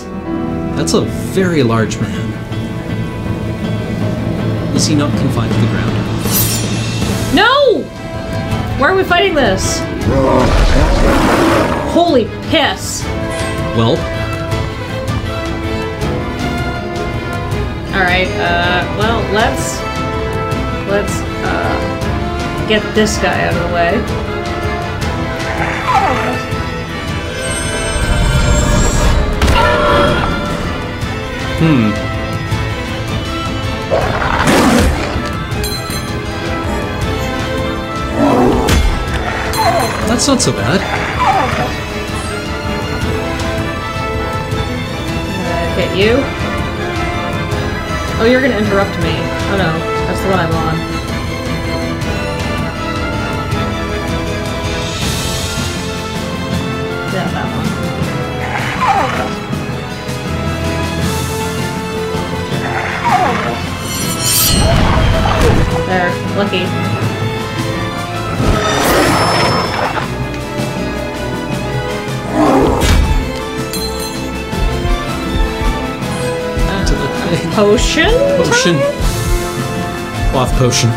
That's a very large man. Is he not confined to the ground? No! Why are we fighting this? Holy piss. Well, Alright, uh, well, let's. Let's, uh. Get this guy out of the way. hmm. That's not so bad. Uh, get you. Oh, you're gonna interrupt me. Oh no, that's the one I'm on. Yeah, that one. There, lucky. Potion? potion. Off potion.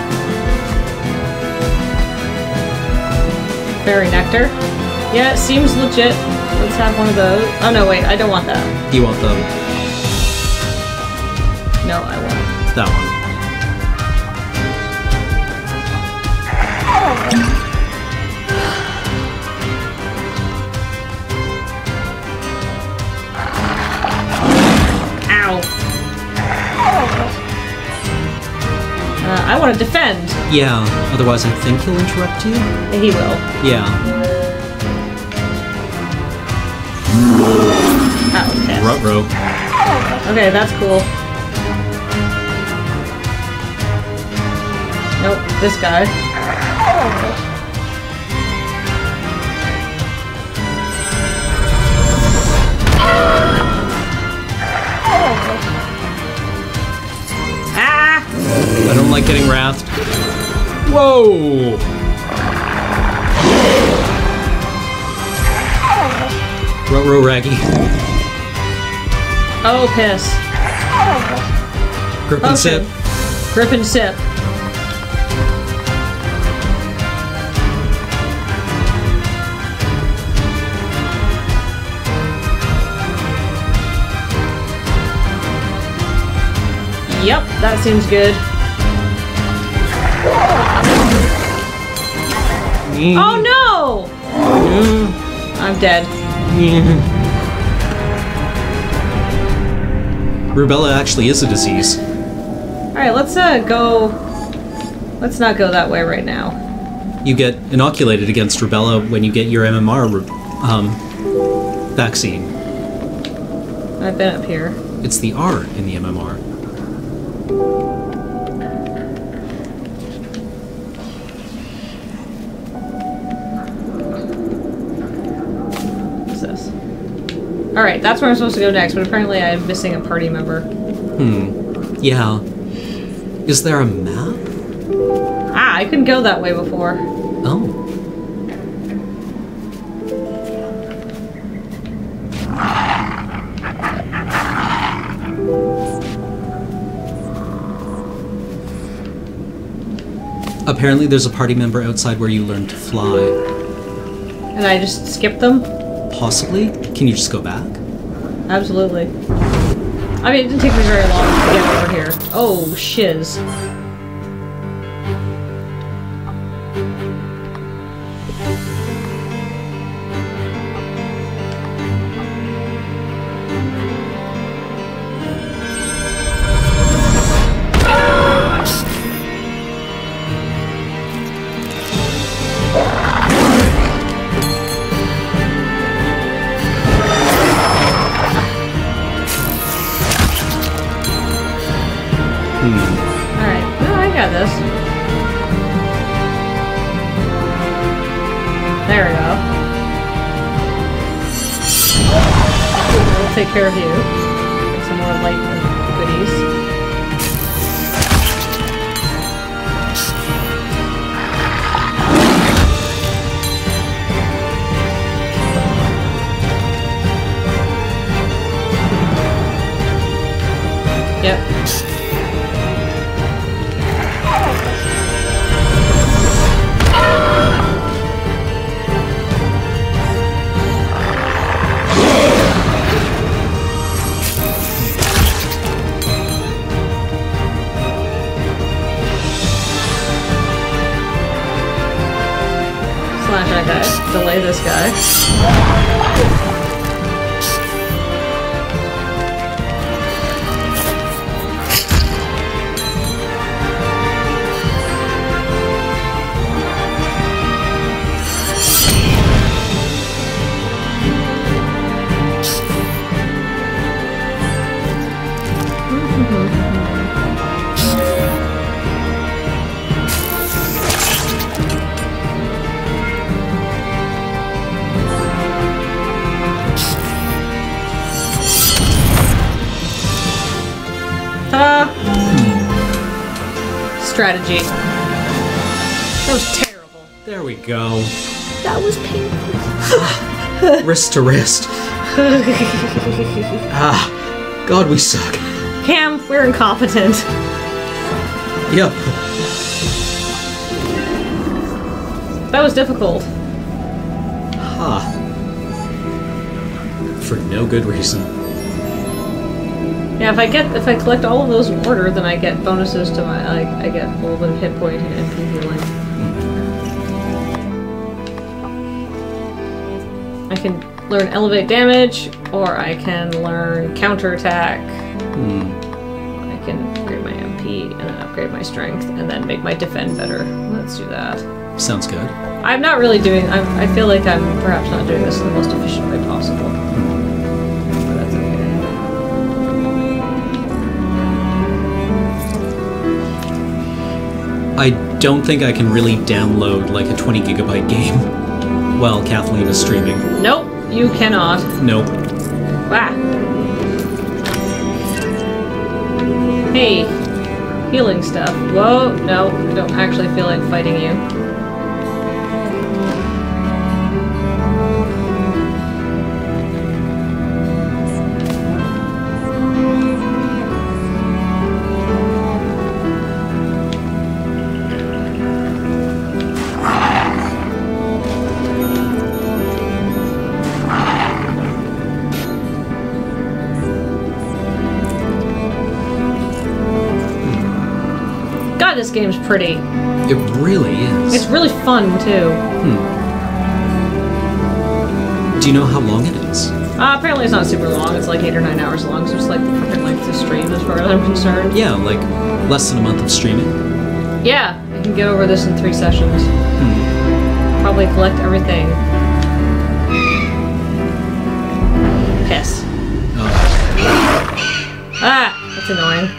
Fairy nectar. Yeah, it seems legit. Let's have one of those. Oh no, wait, I don't want that. You want the want to defend. Yeah. Otherwise, I think he'll interrupt you. He will. Yeah. Oh, piss. Rutro. Okay, that's cool. Nope, this guy. Oh. I don't like getting wrathed. Whoa! Rutro Raggy. Oh, piss. Grip and Okay. sip. Grip and sip. Yep, that seems good. Oh no! I'm dead. Rubella actually is a disease. Alright, let's uh go. Let's not go that way right now. You get inoculated against rubella when you get your MMR um, vaccine. I've been up here. It's the R in the MMR. Alright, that's where I'm supposed to go next, but apparently I'm missing a party member. Hmm. Yeah. Is there a map? Ah, I couldn't go that way before. Oh. Apparently, there's a party member outside where you learn to fly. And I just skipped them? Possibly? Can you just go back? Absolutely. I mean, it didn't take me very long to get over here. Oh, shiz. Strategy. That was terrible. There we go. That was painful. wrist to wrist. ah, God, we suck. Cam, we're incompetent. Yep. That was difficult. Ah. For no good reason. Yeah, if I get if I collect all of those in order, then I get bonuses to my like I get a little bit of hit point and MP healing. I can learn elevate damage, or I can learn counterattack. Hmm. I can upgrade my MP and then upgrade my strength, and then make my defend better. Let's do that. Sounds good. I'm not really doing. I'm, I feel like I'm perhaps not doing this in the most efficient way don't think I can really download like a 20 gigabyte game while Kathleen is streaming. Nope, you cannot. Nope. Ah. Hey, healing stuff. Whoa, no, I don't actually feel like fighting you. Pretty. It really is. It's really fun too. Do you know how long it is? Uh, apparently, it's not super long. It's like eight or nine hours long, so it's like the perfect length to stream, as far as I'm concerned. Yeah, like less than a month of streaming. Yeah, I can get over this in three sessions. Probably collect everything. Piss. Oh, Ah, that's annoying.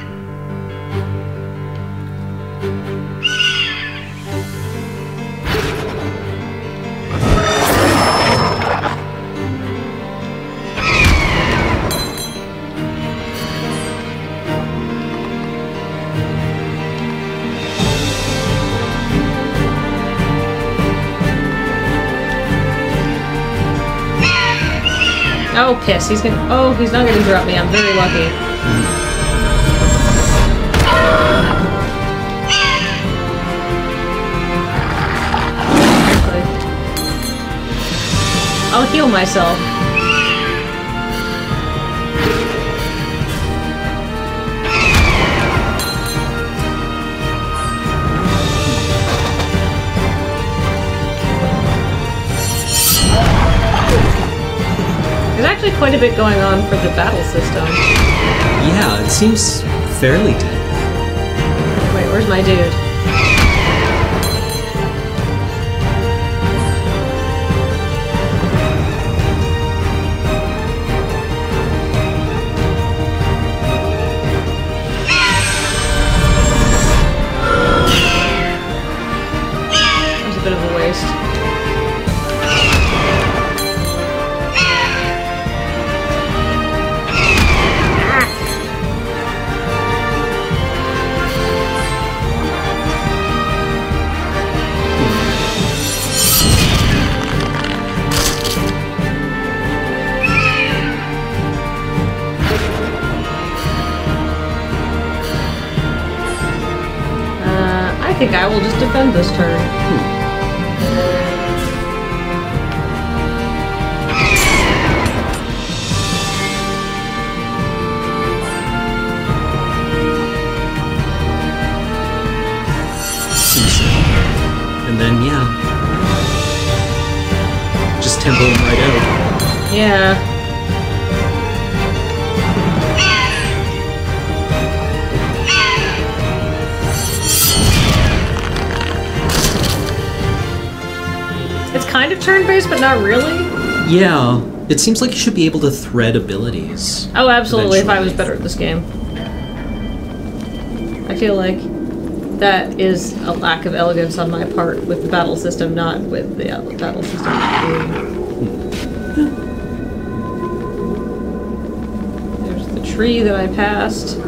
Piss. He's gonna. Oh, he's not gonna drop me. I'm very lucky. I'll heal myself. Actually quite a bit going on for the battle system. yeah, it seems fairly deep. Wait, where's my dude? Think I will just defend this turn. Seems. And then, yeah. Just tempo him right out. Yeah. Turn-based, but not really. Yeah. It seems like you should be able to thread abilities. Oh, absolutely, if I was better at this game. I feel like that is a lack of elegance on my part with the battle system, not with the uh, battle system. There's the tree that I passed.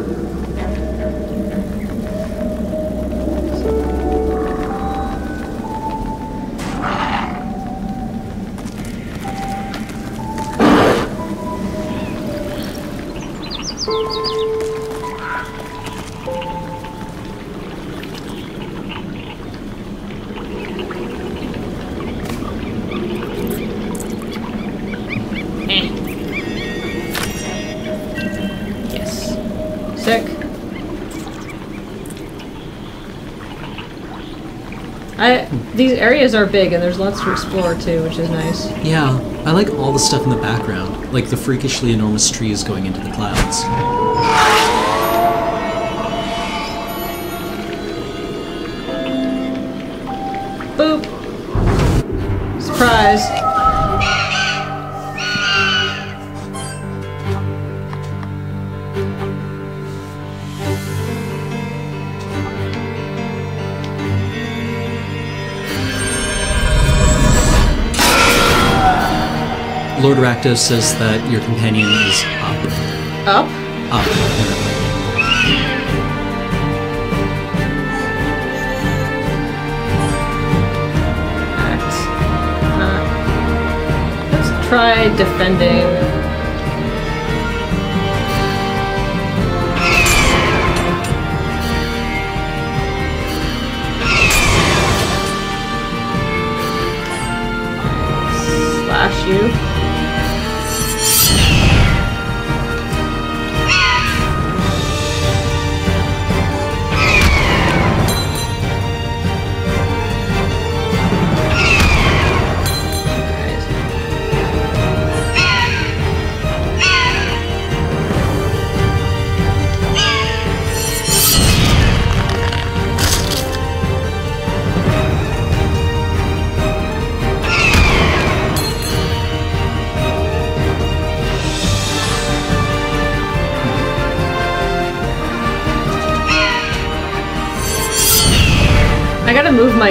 Areas are big and there's lots to explore too, which is nice. Yeah, I like all the stuff in the background, like the freakishly enormous trees going into the clouds. Boop. Surprise. Lord Rakdos says that your companion is up. Up. Up, let's try defending.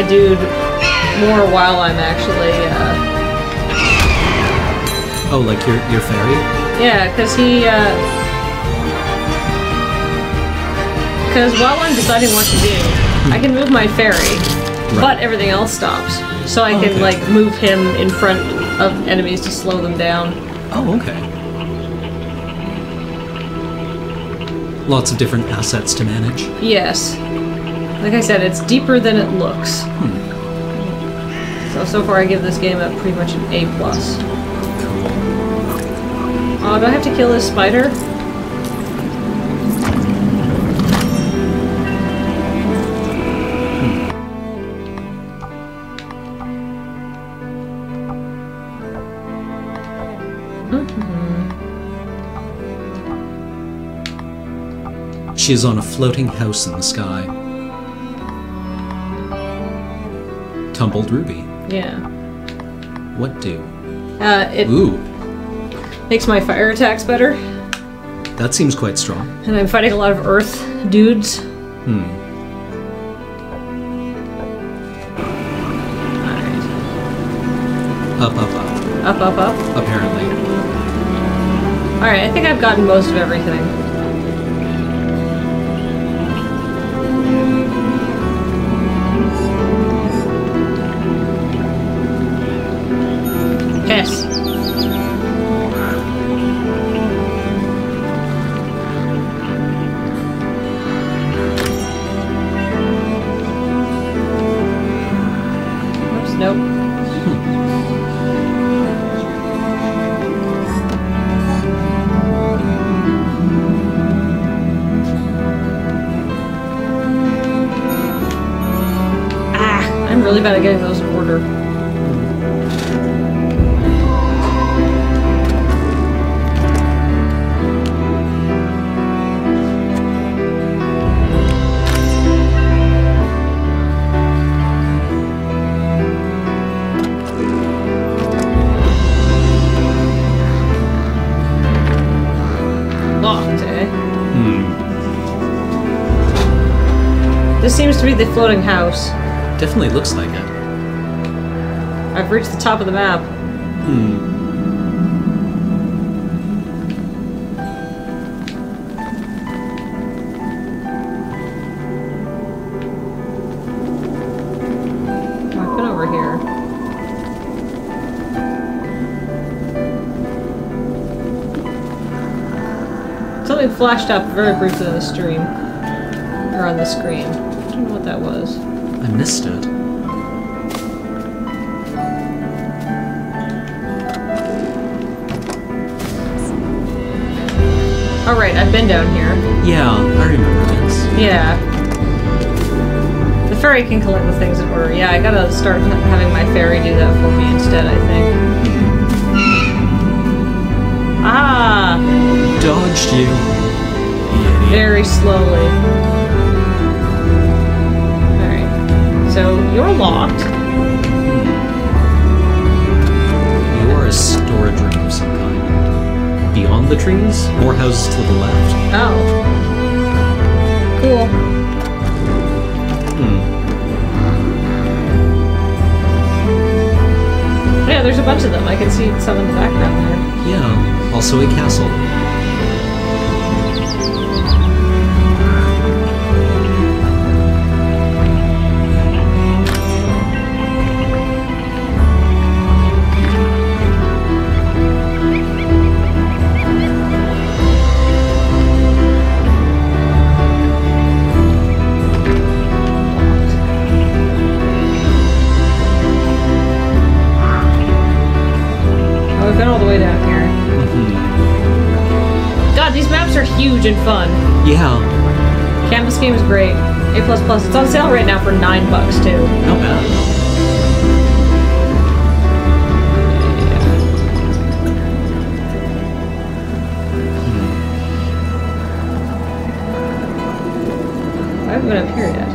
My dude more while I'm actually, uh, Oh, like your your fairy? yeah, because he, uh, because while I'm deciding what to do, I can move my fairy, but everything else stops. So I can, Okay. like, move him in front of enemies to slow them down. Oh, okay. Lots of different assets to manage. Yes. Like I said, it's deeper than it looks. Hmm. So, so far I give this game a pretty much an A+. plus. Oh, do I have to kill this spider? She is on a floating house in the sky. Tumbled ruby. Yeah. What do? Uh, it Ooh, makes my fire attacks better, that seems quite strong. and I'm fighting a lot of earth dudes. Hmm. Alright. Up, up, up. Up, up, up. Apparently. Alright, I think I've gotten most of everything. I'm really bad at getting those in order. Locked, eh? Hmm. This seems to be the floating house. Definitely looks like it. I've reached the top of the map. Hmm. I've been over here. Something flashed up very briefly on the stream. Or on the screen. I don't know what that was. I missed it. Alright, I've been down here. Yeah, I remember this. Yeah. The fairy can collect the things in order. Yeah, I gotta start having my fairy do that for me instead, I think. Ah! Dodged you. Very slowly. So, you're locked. You are a storage room of some kind. Beyond the trees, more houses to the left. Oh. Cool. Hmm. Yeah, there's a bunch of them. I can see some in the background there. Yeah, also a castle. Huge and fun. Yeah, Canvas game is great. A plus plus. It's on sale right now for nine bucks too. not bad. Hmm. I haven't been up here yet.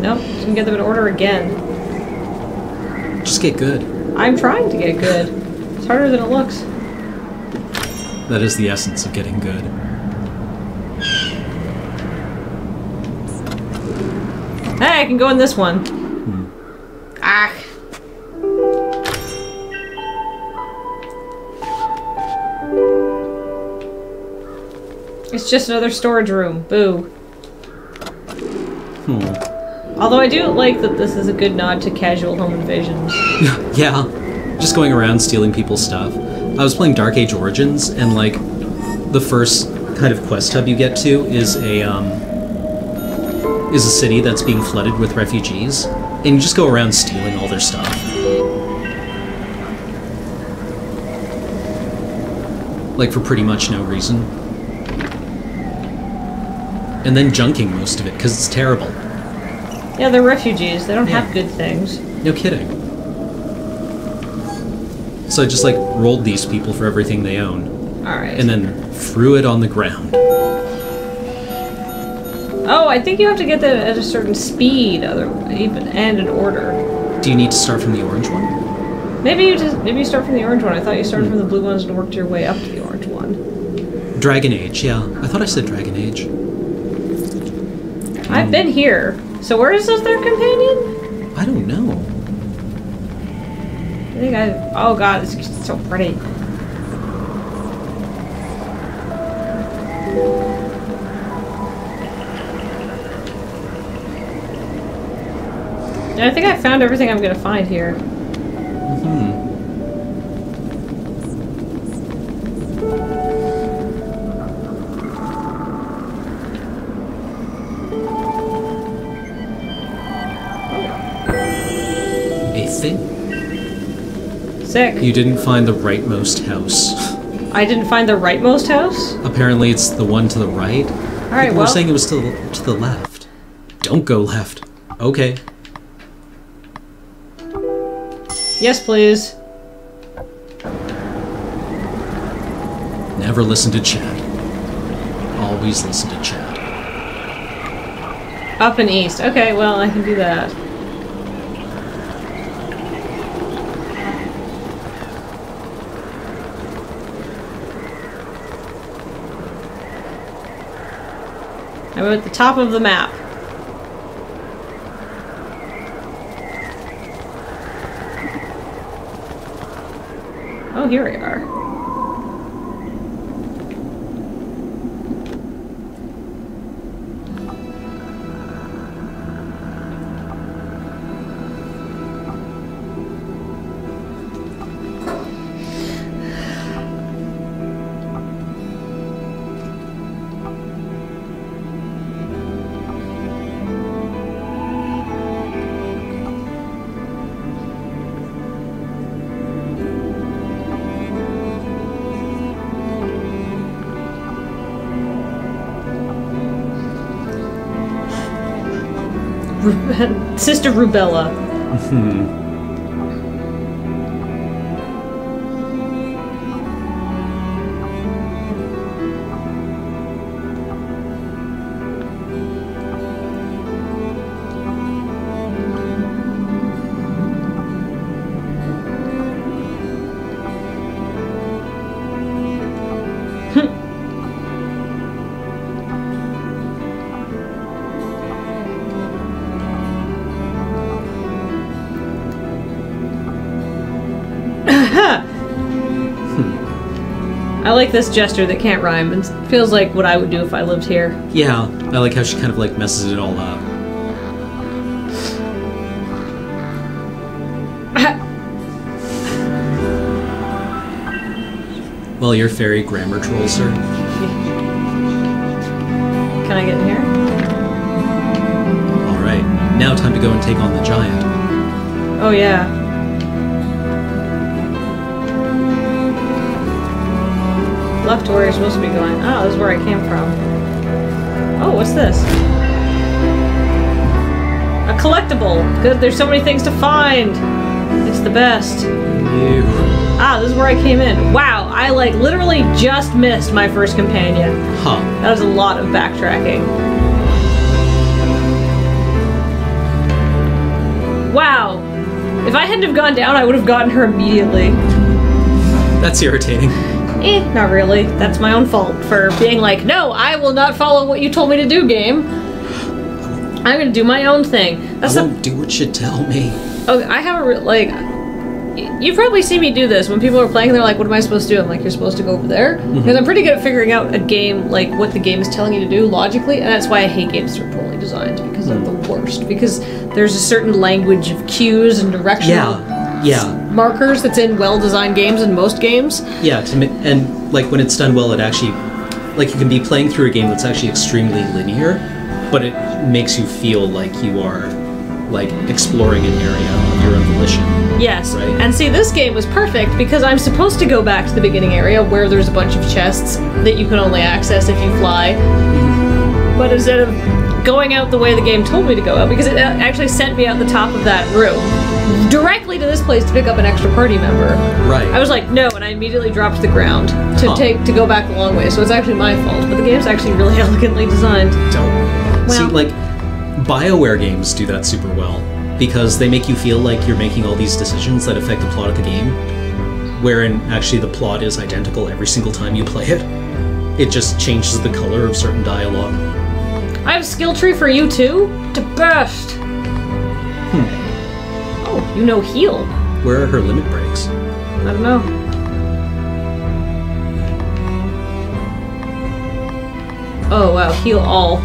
Nope, didn't get them in order again. Just get good. I'm trying to get good. It's harder than it looks. That is the essence of getting good. Hey, I can go in this one. Ah. It's just another storage room. Boo. Hmm. Although I do like that this is a good nod to casual home invasions. Yeah, just going around stealing people's stuff. I was playing Dark Age Origins, and like the first kind of quest hub you get to is a um, is a city that's being flooded with refugees, and you just go around stealing all their stuff. Like for pretty much no reason. And then junking most of it because it's terrible. Yeah, they're refugees. They don't have good things. No kidding. So I just like rolled these people for everything they own, Alright. and then threw it on the ground. Oh, I think you have to get that at a certain speed, other even and in order. Do you need to start from the orange one? Maybe you just maybe you start from the orange one. I thought you started hmm. from the blue ones and worked your way up to the orange one. Dragon Age, yeah. I thought I said Dragon Age. I've been here. So where is this their companion? Oh god, this is so pretty. I think I found everything I'm gonna find here. Mm hmm A Sick. You didn't find the rightmost house. I didn't find the rightmost house? Apparently, it's the one to the right. Alright, People were saying it was to the, to the left. Don't go left. Okay. Yes, please. Never listen to Chad. Always listen to Chad. Up and east. Okay, well, I can do that. I'm at the top of the map. Oh, here we are. Sister Rubella. like this gesture that can't rhyme. It feels like what I would do if I lived here. Yeah, I like how she kind of like messes it all up. Well, you're fairy grammar troll, sir. Can I get in here? All right, now time to go and take on the giant. Oh yeah. Left to where you're supposed to be going. Oh, this is where I came from. Oh, what's this? A collectible. Good, there's so many things to find. It's the best. Ew. Ah, this is where I came in. Wow, I like literally just missed my first companion. Huh. That was a lot of backtracking. Wow. If I hadn't have gone down, I would have gotten her immediately. That's irritating. Eh, not really. That's my own fault for being like, no, I will not follow what you told me to do, game. I'm gonna do my own thing. That's I won't do what you tell me. Oh, I have a like. You've probably seen me do this when people are playing. They're like, "What am I supposed to do?" I'm like, "You're supposed to go over there," because I'm pretty good at figuring out a game like what the game is telling you to do logically, and that's why I hate games that are poorly designed because they're the worst. Because there's a certain language of cues and directional Yeah, yeah, markers that's in well-designed games and most games. yeah. To and like when it's done well, it actually like you can be playing through a game that's actually extremely linear, but it makes you feel like you are like exploring an area of your own volition. Yes. Right. And see, this game was perfect because I'm supposed to go back to the beginning area where there's a bunch of chests that you can only access if you fly. But instead of going out the way the game told me to go out, because it uh, actually sent me out the top of that room directly to this place to pick up an extra party member. Right. I was like, no, and I immediately dropped the ground to Huh. take to go back a long way. So it's actually my fault. But the game's actually really elegantly designed. don't. See, like, BioWare games do that super well because they make you feel like you're making all these decisions that affect the plot of the game, wherein actually the plot is identical every single time you play it. It just changes the color of certain dialogue. I have a skill tree for you too. To best. You know heal. Where are her limit breaks? I don't know. Oh wow, heal all.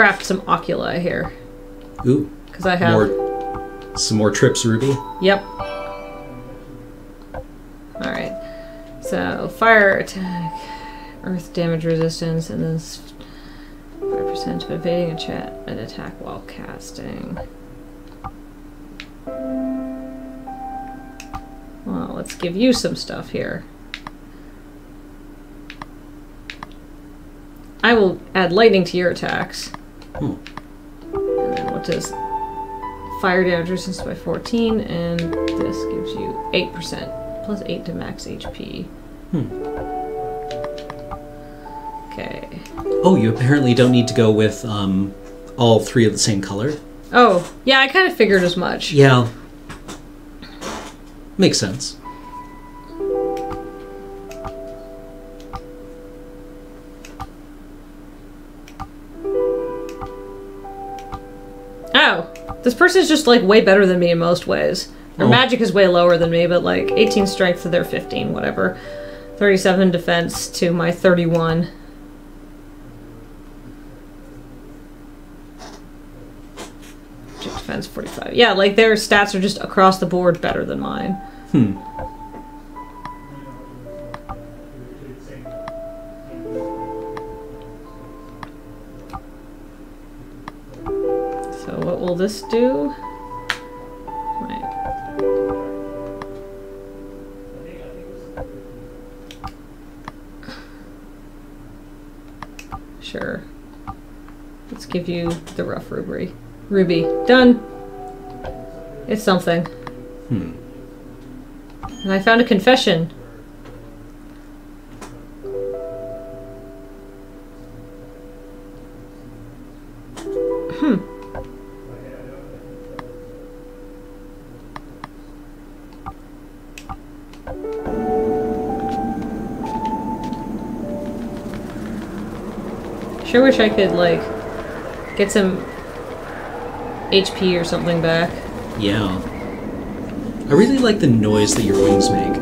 Craft some oculi here Ooh, because I have. more, some more trips, Ruby. Yep. All right. So fire attack, earth damage resistance, and then five percent of evading a chat an attack while casting. Well, let's give you some stuff here. I will add lightning to your attacks. Hmm. And then what does fire damage resistance by 14, and this gives you 8%, plus 8 to max HP. Hmm. Okay. Oh, you apparently don't need to go with um, all three of the same color. Oh, yeah, I kind of figured as much. Yeah. Makes sense. This person's just like way better than me in most ways. Their Oh. magic is way lower than me, but like 18 strength to their 15, whatever. 37 defense to my 31. Magic Defense 45. Yeah, like their stats are just across the board better than mine. Hmm. Will this do? Sure. Let's give you the rough ruby. Ruby. Done. It's something. Hmm. And I found a confession. Sure wish I could, like, get some HP or something back. Yeah. I really like the noise that your wings make.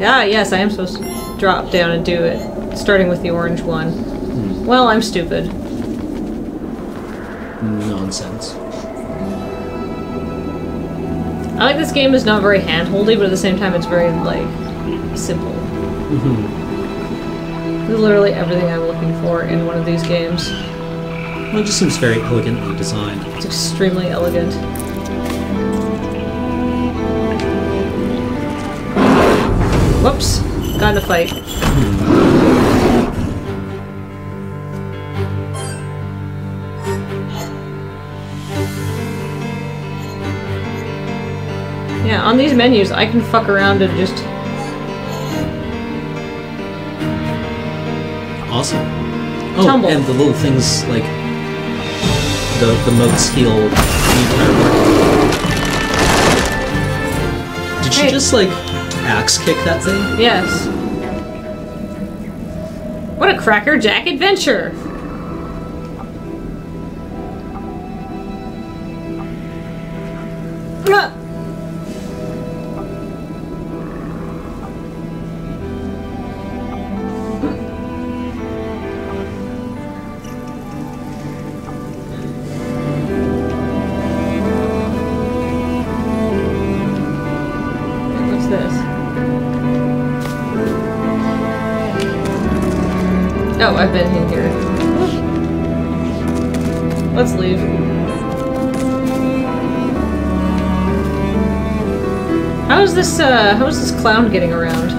Yeah, yes, I am supposed to drop down and do it, starting with the orange one. Well, I'm stupid. Nonsense. I like this game is not very handholdy, but at the same time, it's very like simple. hmm This is literally everything I'm looking for in one of these games. Well, it just seems very elegantly designed. It's extremely elegant. Whoops, got in a fight. Hmm. Yeah, on these menus, I can fuck around and just Awesome. Oh, Tumble. and the little things like the the motes heal. Did she Hey. just like axe kick that thing? Yes. What a crackerjack adventure! I've been in here. Let's leave. How is this, uh, how is this clown getting around?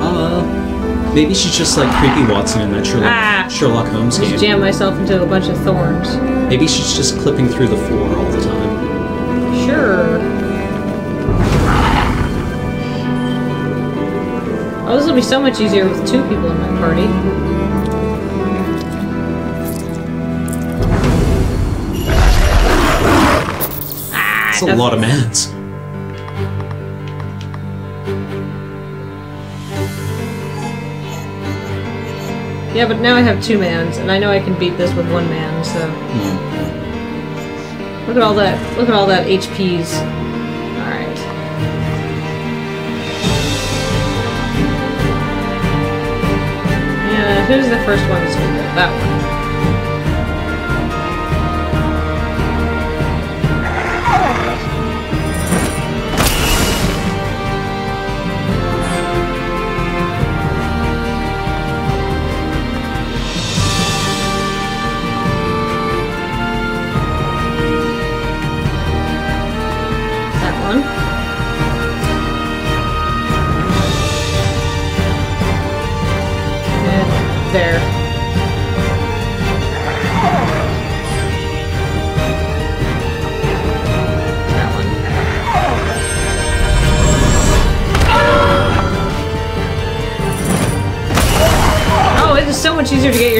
Uh, maybe she's just like creepy Watson in that Sherlock, Ah. Sherlock Holmes Just game. jam myself into a bunch of thorns. Maybe she's just clipping through the floor all the time. Sure. Oh, this will be so much easier with two people in my party. It's a lot of mans. Yeah, but now I have two mans, and I know I can beat this with one man, so. Look at all that. Look at all that HPs. Alright. Yeah, who's the first one? That one.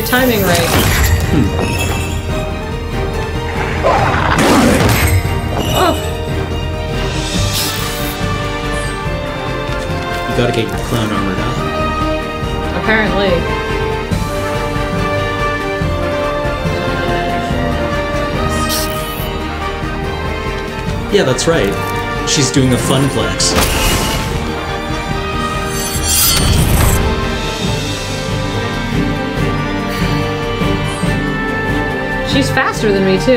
Timing right. Oh, You gotta get your clown armored up. apparently. Yeah, that's right. She's doing a fun She's faster than me too.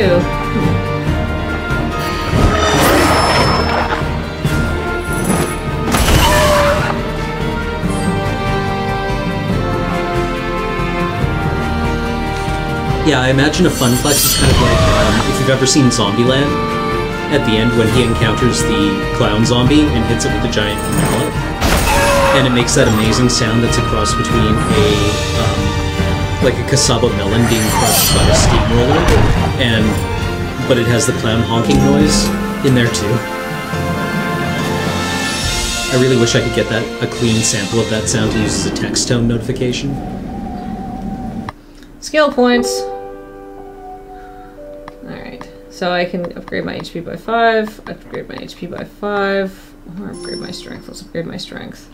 Yeah, I imagine a Funplex is kind of like um, if you've ever seen Zombieland. At the end, when he encounters the clown zombie and hits it with a giant mallet, and it makes that amazing sound that's a cross between a um, like a casaba melon being crushed by a steamroller, and but it has the clam honking noise in there too. I really wish I could get that a clean sample of that sound to use as a text tone notification. Skill points. Alright, so I can upgrade my HP by 5, upgrade my HP by 5, or upgrade my strength. Let's upgrade my strength.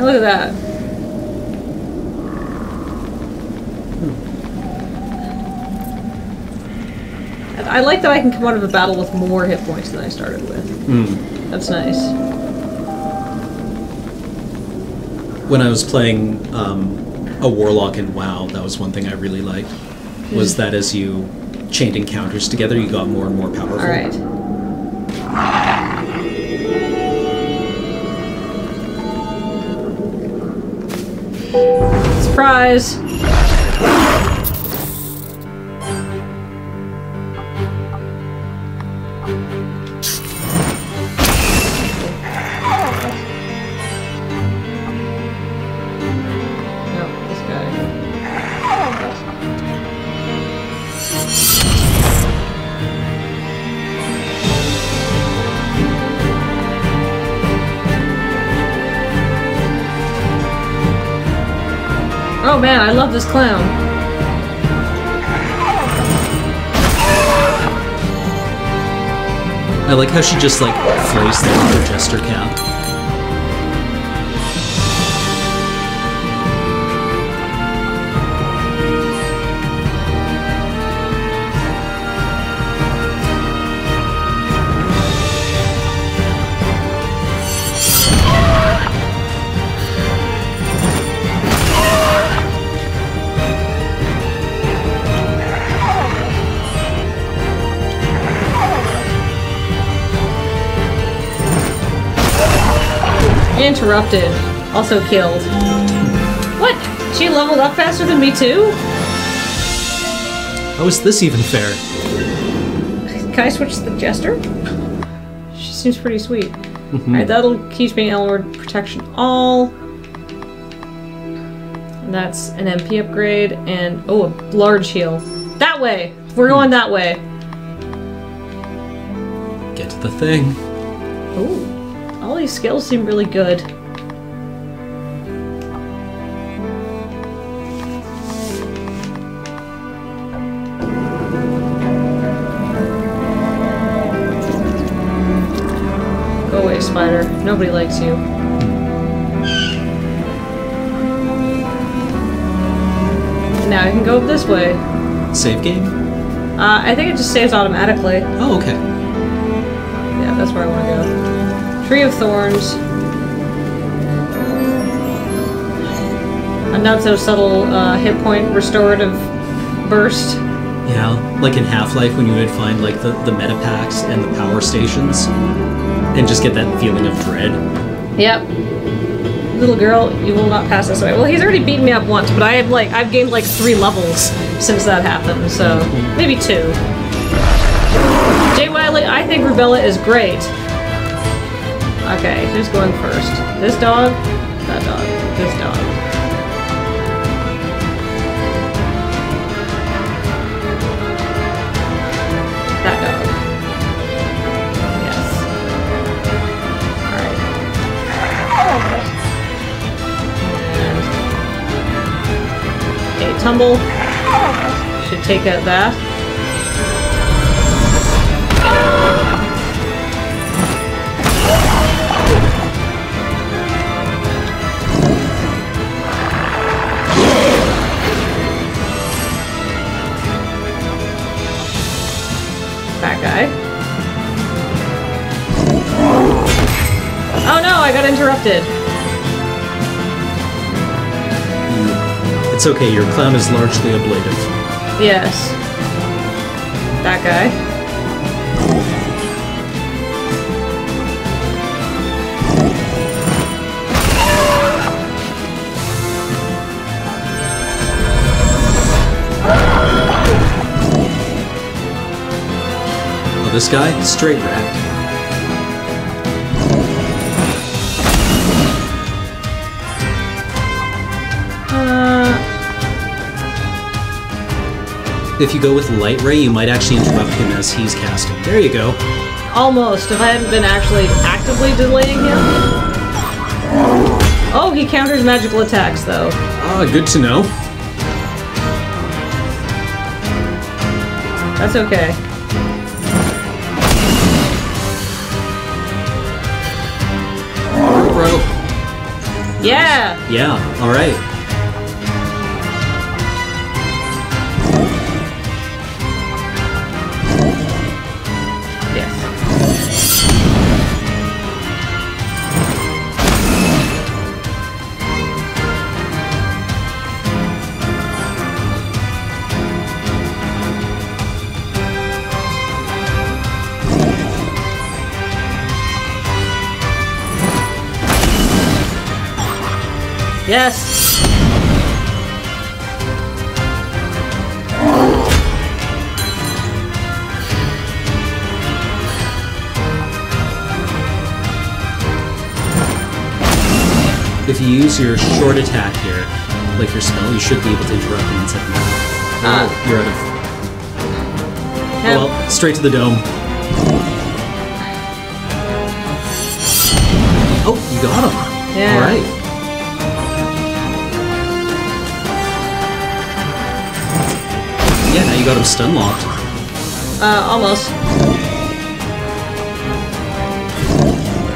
Now look at that. I like that I can come out of a battle with more hit points than I started with. Hmm. That's nice. when I was playing um, a warlock in WoW, that was one thing I really liked. Was that as you chained encounters together, you got more and more powerful. Alright. Surprise! Like how she just like flows the jester cap. Interrupted. Also killed. What? She leveled up faster than me too? How is this even fair? Can I switch to the Jester? She seems pretty sweet. Mm-hmm. Alright, that'll keep me Elmord Protection All. And that's an MP upgrade and oh, a large heal. That way! We're hmm. going that way. Get to the thing. Ooh. All these skills seem really good. Spider. Nobody likes you. Now I can go up this way. Save game? Uh, I think it just saves automatically. Oh, okay. Yeah, that's where I want to go. Tree of Thorns. A not so subtle uh, hit point restorative burst. Yeah, like in Half-Life when you would find like the, the meta packs and the power stations and just get that feeling of dread. Yep. Little girl, you will not pass this way. Well, he's already beaten me up once, but I have like I've gained like three levels since that happened, so maybe two. Jay Wiley, I think Rubella is great. Okay, who's going first? This dog? Dog. Tumble. Should take out that. That guy. Oh no, I got interrupted. It's okay, your clown is largely ablative. Yes. That guy. Oh, this guy? Straight rat. If you go with Light Ray, you might actually interrupt him as he's casting. There you go. almost. If I hadn't been actually actively delaying him. Oh, he counters magical attacks though. Ah, good to know. That's okay. Bro. Yeah. Yeah, alright. Yes. If you use your short attack here, like your spell, you should be able to interrupt him in second round. Ah. Oh, you're out of. Yep. Well, straight to the dome. Oh, you got him. Yeah. Alright. Yeah, now you got him stun locked. Uh, almost.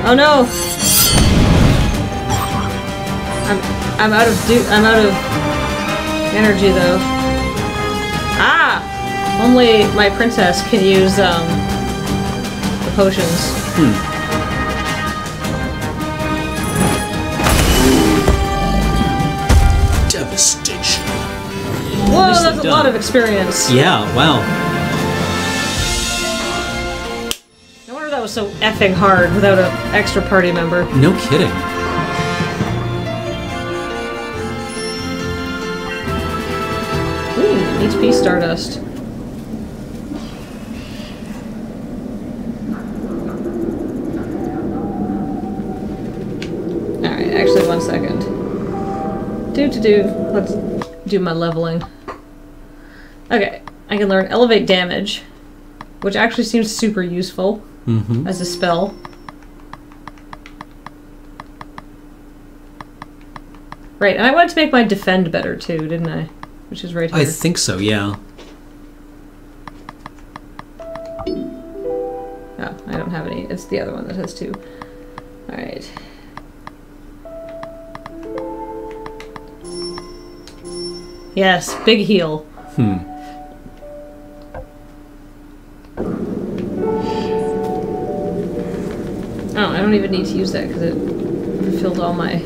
Oh no! I'm I'm out of du- I'm out of energy though. Ah! Only my princess can use um the potions. Devastation. A lot of experience. Yeah, wow. No wonder that was so effing hard without an extra party member. No kidding. Ooh, HP Stardust. Alright, actually, one second. Do to do. Let's do my leveling. Okay, I can learn Elevate Damage, which actually seems super useful Mm-hmm. as a spell. Right, and I wanted to make my defend better too, didn't I? Which is right here. I think so, yeah. Oh, I don't have any. It's the other one that has two. Alright. Yes, big heal. Hmm. Don't even need to use that because it filled all my.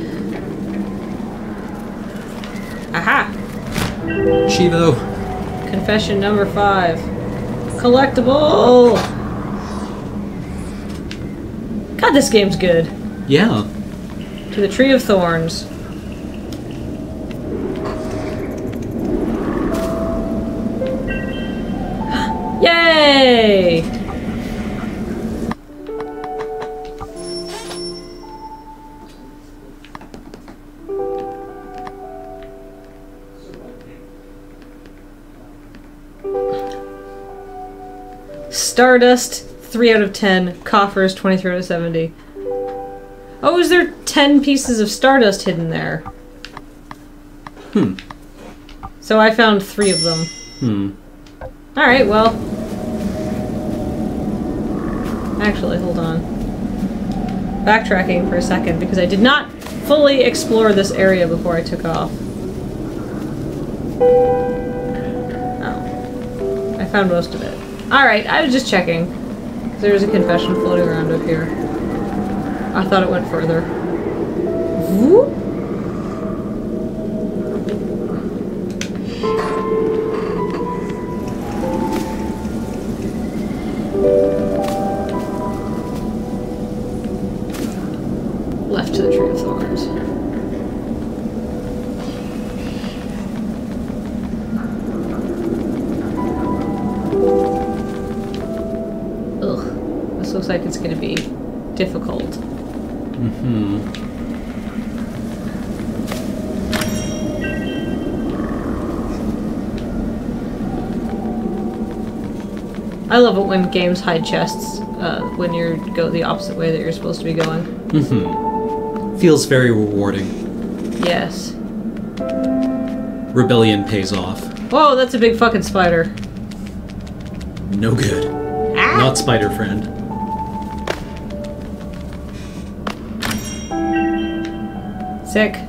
Aha! Chivo. Confession number five. Collectible! God, this game's good. Yeah. To the Tree of Thorns. Stardust, 3 out of 10. Coffers, 23 out of 70. Oh, is there 10 pieces of Stardust hidden there? Hmm. So I found three of them. Hmm. Alright, well. Actually, hold on. Backtracking for a second because I did not fully explore this area before I took off. Oh. I found most of it. Alright, I was just checking. There was a confession floating around up here. I thought it went further. Whoop. Games hide chests uh, when you go the opposite way that you're supposed to be going. Mm-hmm. Feels very rewarding. Yes. Rebellion pays off. Whoa, that's a big fucking spider. No good. Ah! Not spider friend. Sick.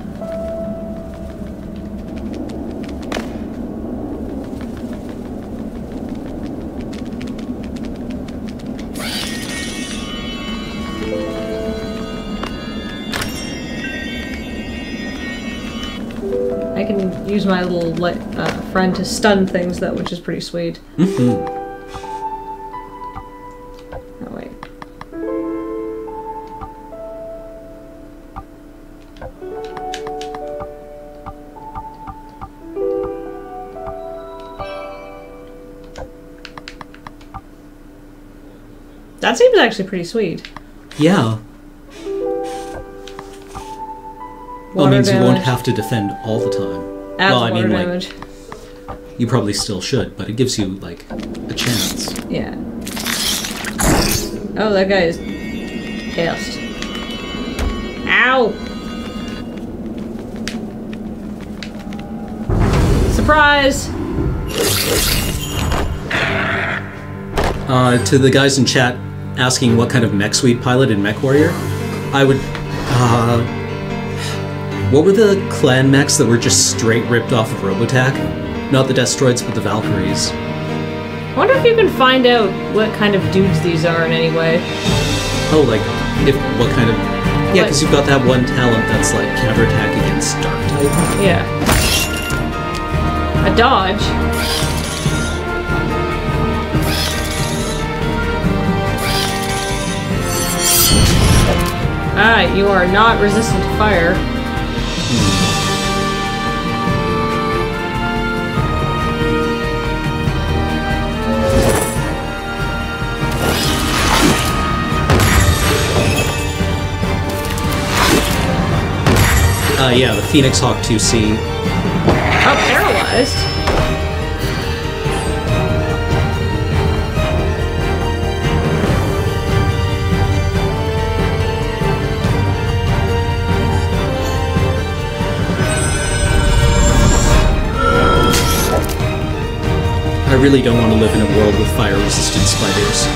My little li- uh, friend to stun things, though, which is pretty sweet. Mm-hmm. Oh wait. That seems actually pretty sweet. Yeah. Well, it means you won't have to defend all the time. Well, I mean, like, you probably still should, but it gives you, like, a chance. Yeah. Oh, that guy is pissed. Ow! Surprise! Uh, to the guys in chat asking what kind of mech suite pilot in Mech Warrior, I would. Uh, what were the clan mechs that were just straight ripped off of Robotech? Not the Destroids, but the Valkyries. I wonder if you can find out what kind of dudes these are in any way. Oh, like, if what kind of. Yeah, because you've got that one talent that's like counterattack against Dark type. Yeah. A dodge. Ah, you are not resistant to fire. Uh, yeah, the Phoenix Hawk 2C. Oh, paralyzed. I really don't want to live in a world with fire resistant spiders.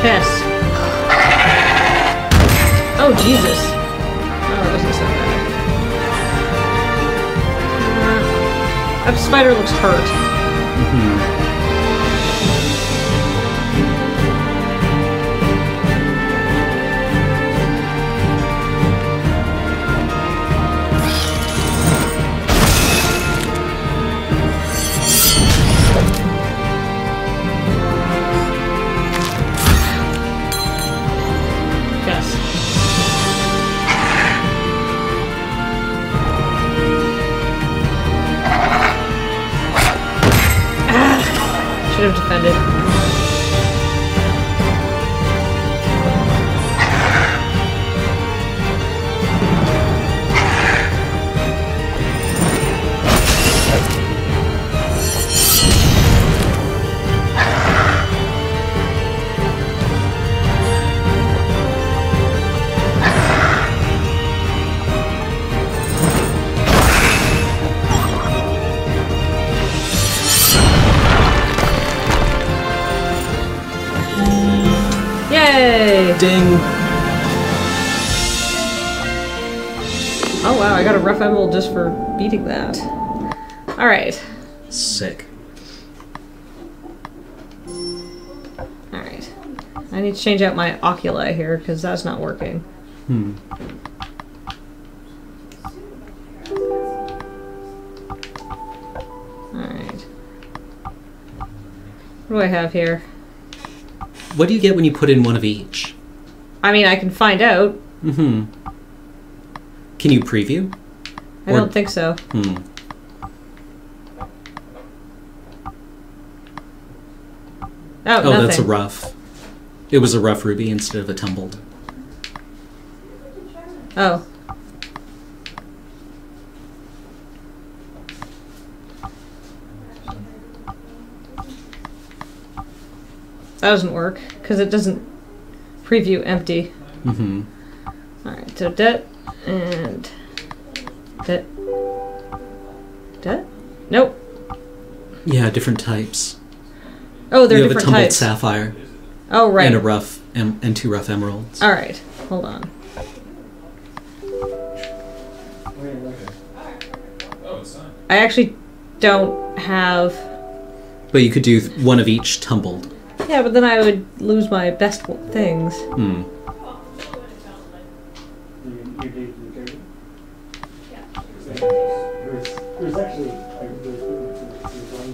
Piss. Oh, Jesus. Oh, it wasn't so bad. Uh, that spider looks hurt. Just for beating that. Alright. Sick. Alright. I need to change out my oculi here, because that's not working. Hmm. Alright. What do I have here? What do you get when you put in one of each? I mean, I can find out. Hmm. Can you preview? I Or- don't think so. Hmm. Oh, Oh, that's a rough. It was a rough ruby instead of a tumbled. Oh. That doesn't work because it doesn't preview empty. Mm-hmm. Alright, so debt and debt. Debt? Nope. Yeah, different types. Oh, they're you have a tumbled types. sapphire oh, right. and a rough em- and two rough emeralds. Alright, hold on. Oh, it's time. I actually don't have. But you could do one of each tumbled. Yeah, but then I would lose my best things. Hmm. You, you did the thirty? Yeah. There's, there's actually, like, there's, there's one,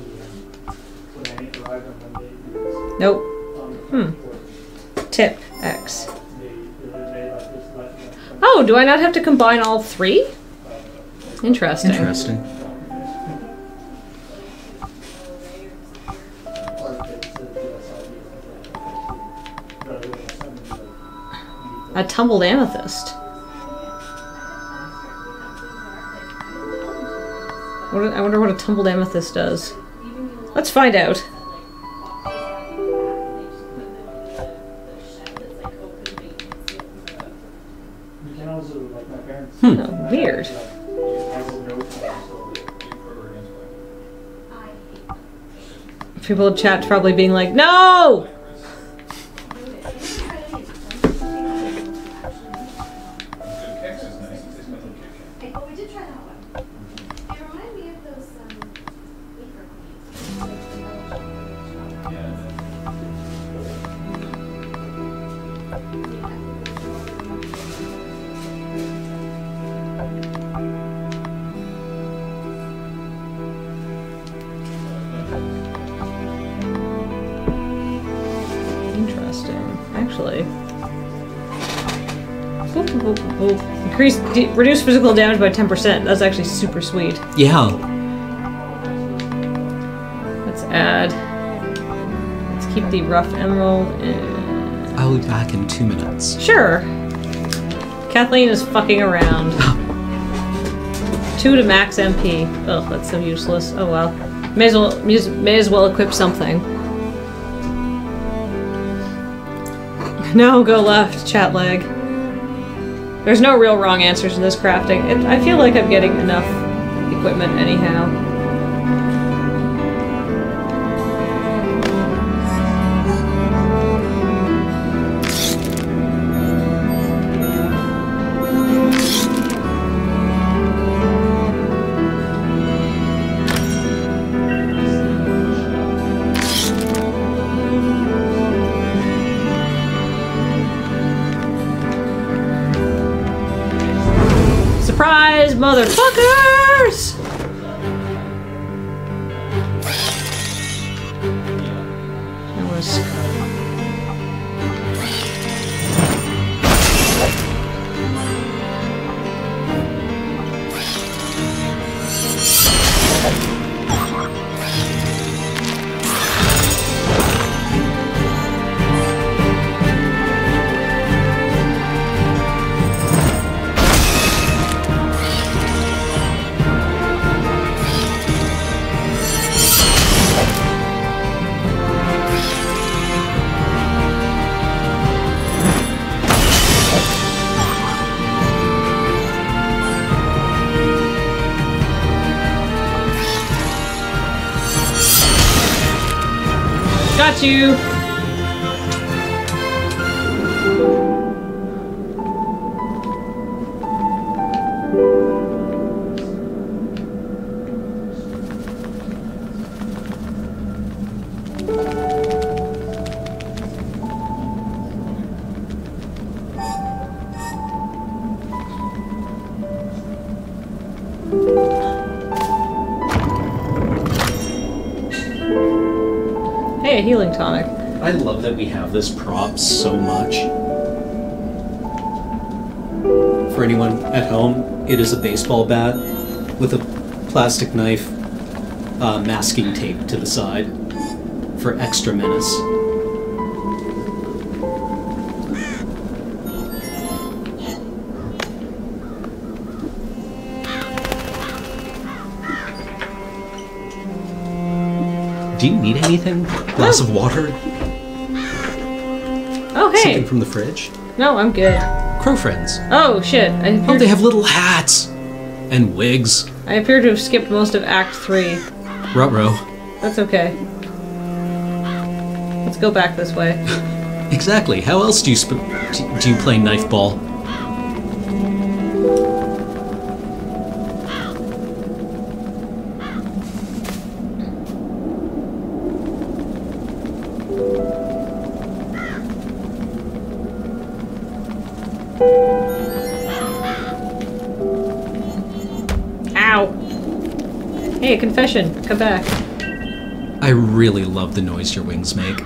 um, when I arrived on Monday, was Nope. on Hmm. Tip X. Oh, do I not have to combine all three? Interesting. Interesting. part of it says DSLD, but other than something like, A tumbled amethyst. What, I wonder what a tumbled amethyst does. Let's find out. You can also, like, my parents. Hmm. Oh, weird. Like, I will know, so. People in chat probably being like, No! Reduce physical damage by 10%. That's actually super sweet. Yeah. Let's add. Let's keep the rough emerald. And... I'll be back in two minutes. Sure. Kathleen is fucking around. Two to max MP. Oh, that's so useless. Oh well. May as well may as well equip something. No, go left, chat lag. There's no real wrong answers to this crafting. It, I feel like I'm getting enough equipment anyhow. Surprise, Got baseball bat with a plastic knife uh, masking tape to the side for extra menace. Do you need anything? Glass of water? Oh, hey. Something from the fridge? No, I'm good. Crow friends. Oh, shit. I Oh, they have little hats and wigs. I appear to have skipped most of Act 3. Ruh-roh. That's okay. Let's go back this way. Exactly. How else do you sp- do- do you play knife ball? Confession. Come back. I really love the noise your wings make.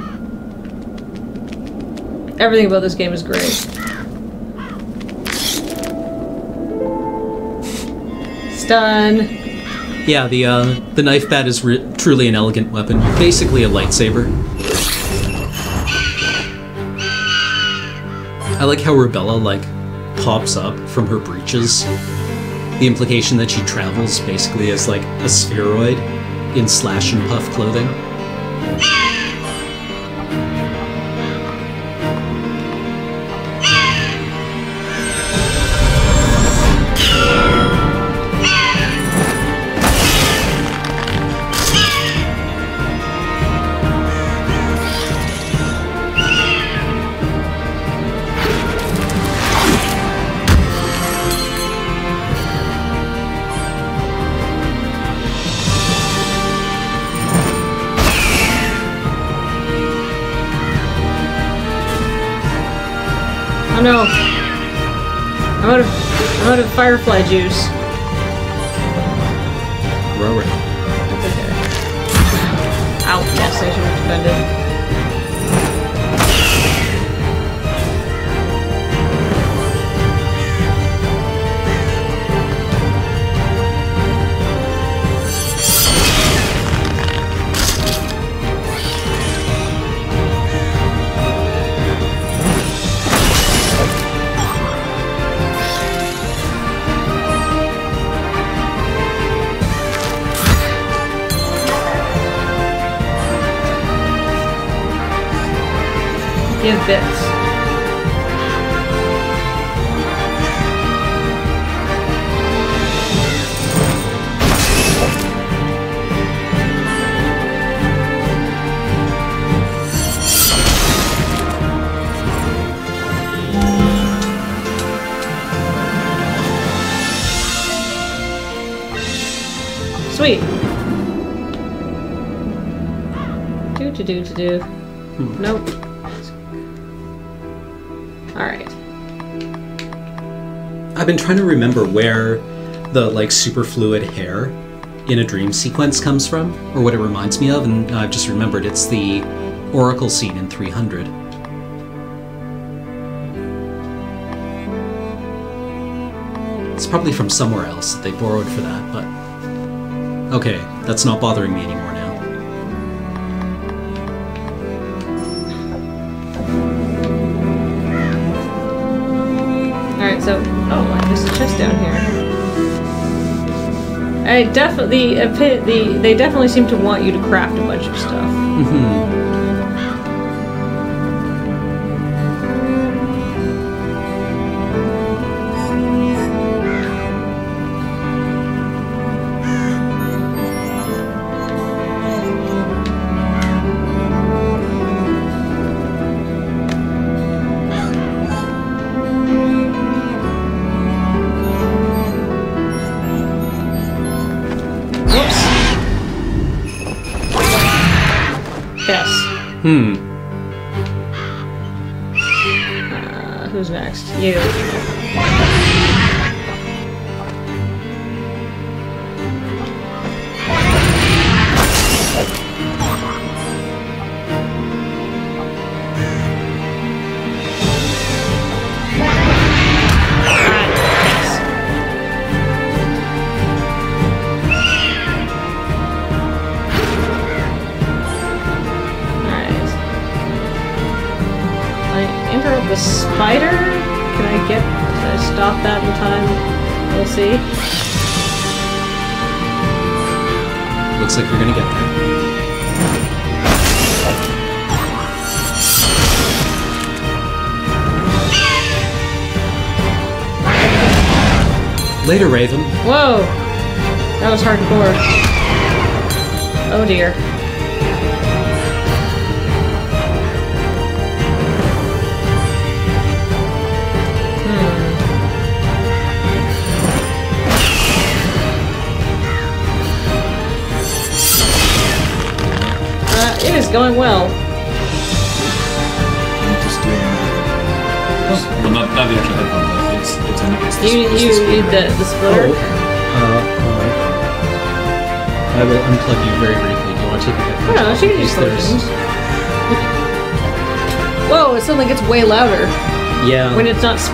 Everything about this game is great. Stun. Yeah, the uh, the knife bat is truly an elegant weapon. Basically a lightsaber. I like how Rubella like pops up from her breeches. The implication that she travels basically as like a spheroid in slash and puff clothing. Firefly juice. Do to do to do. Hmm. Nope. Alright. I've been trying to remember where the like superfluid hair in a dream sequence comes from, or what it reminds me of, and I've just remembered it's the Oracle scene in 300. It's probably from somewhere else that they borrowed for that, but. Okay, that's not bothering me anymore there's a chest down here. I definitely. The, they definitely seem to want you to craft a bunch of stuff. hmm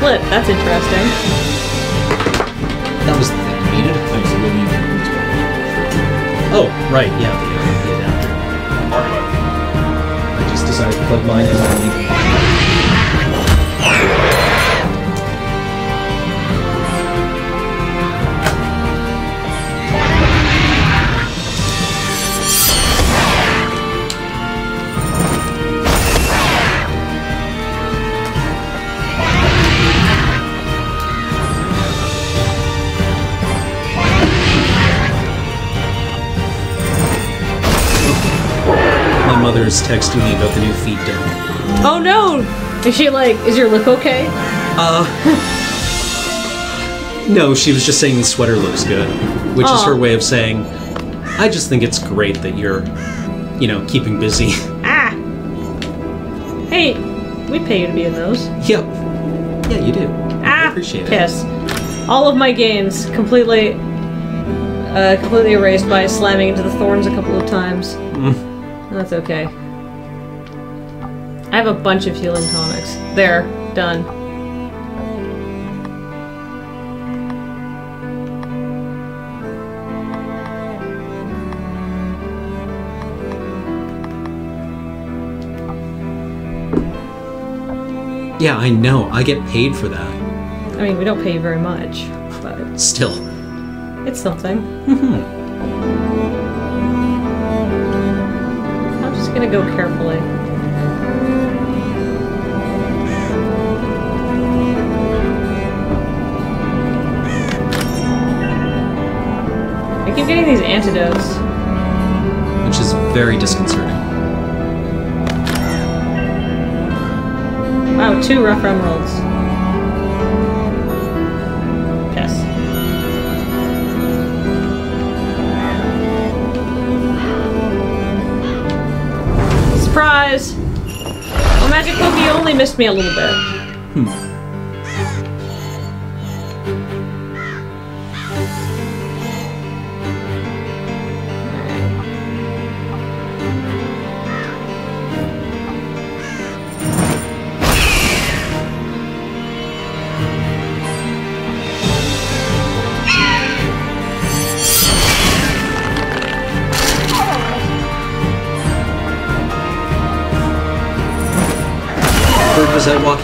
when split. That's interesting. that was the thing you needed. Thanks, I didn't even know it's. Oh, right, yeah, the, uh, the adapter. I just decided to plug mine in texting me about the new Feed Dump. Oh no! Is she like, is your lip okay? Uh. no, she was just saying the sweater looks good, which is her way of saying, I just think it's great that you're, you know, keeping busy. Ah! Hey, we pay you to be in those. yep. Yeah, you do. Ah! appreciate it. Piss. All of my gains completely, uh, completely erased by slamming into the thorns a couple of times. Mm. That's okay. I have a bunch of healing tonics. There, done. Yeah, I know. I get paid for that. I mean, we don't pay you very much, but Still. it's something. Mm-hmm. I'm just gonna go carefully. I keep getting these antidotes. Which is very disconcerting. Wow, two rough emeralds. Piss. Surprise! Oh, Magic you only missed me a little bit. Bird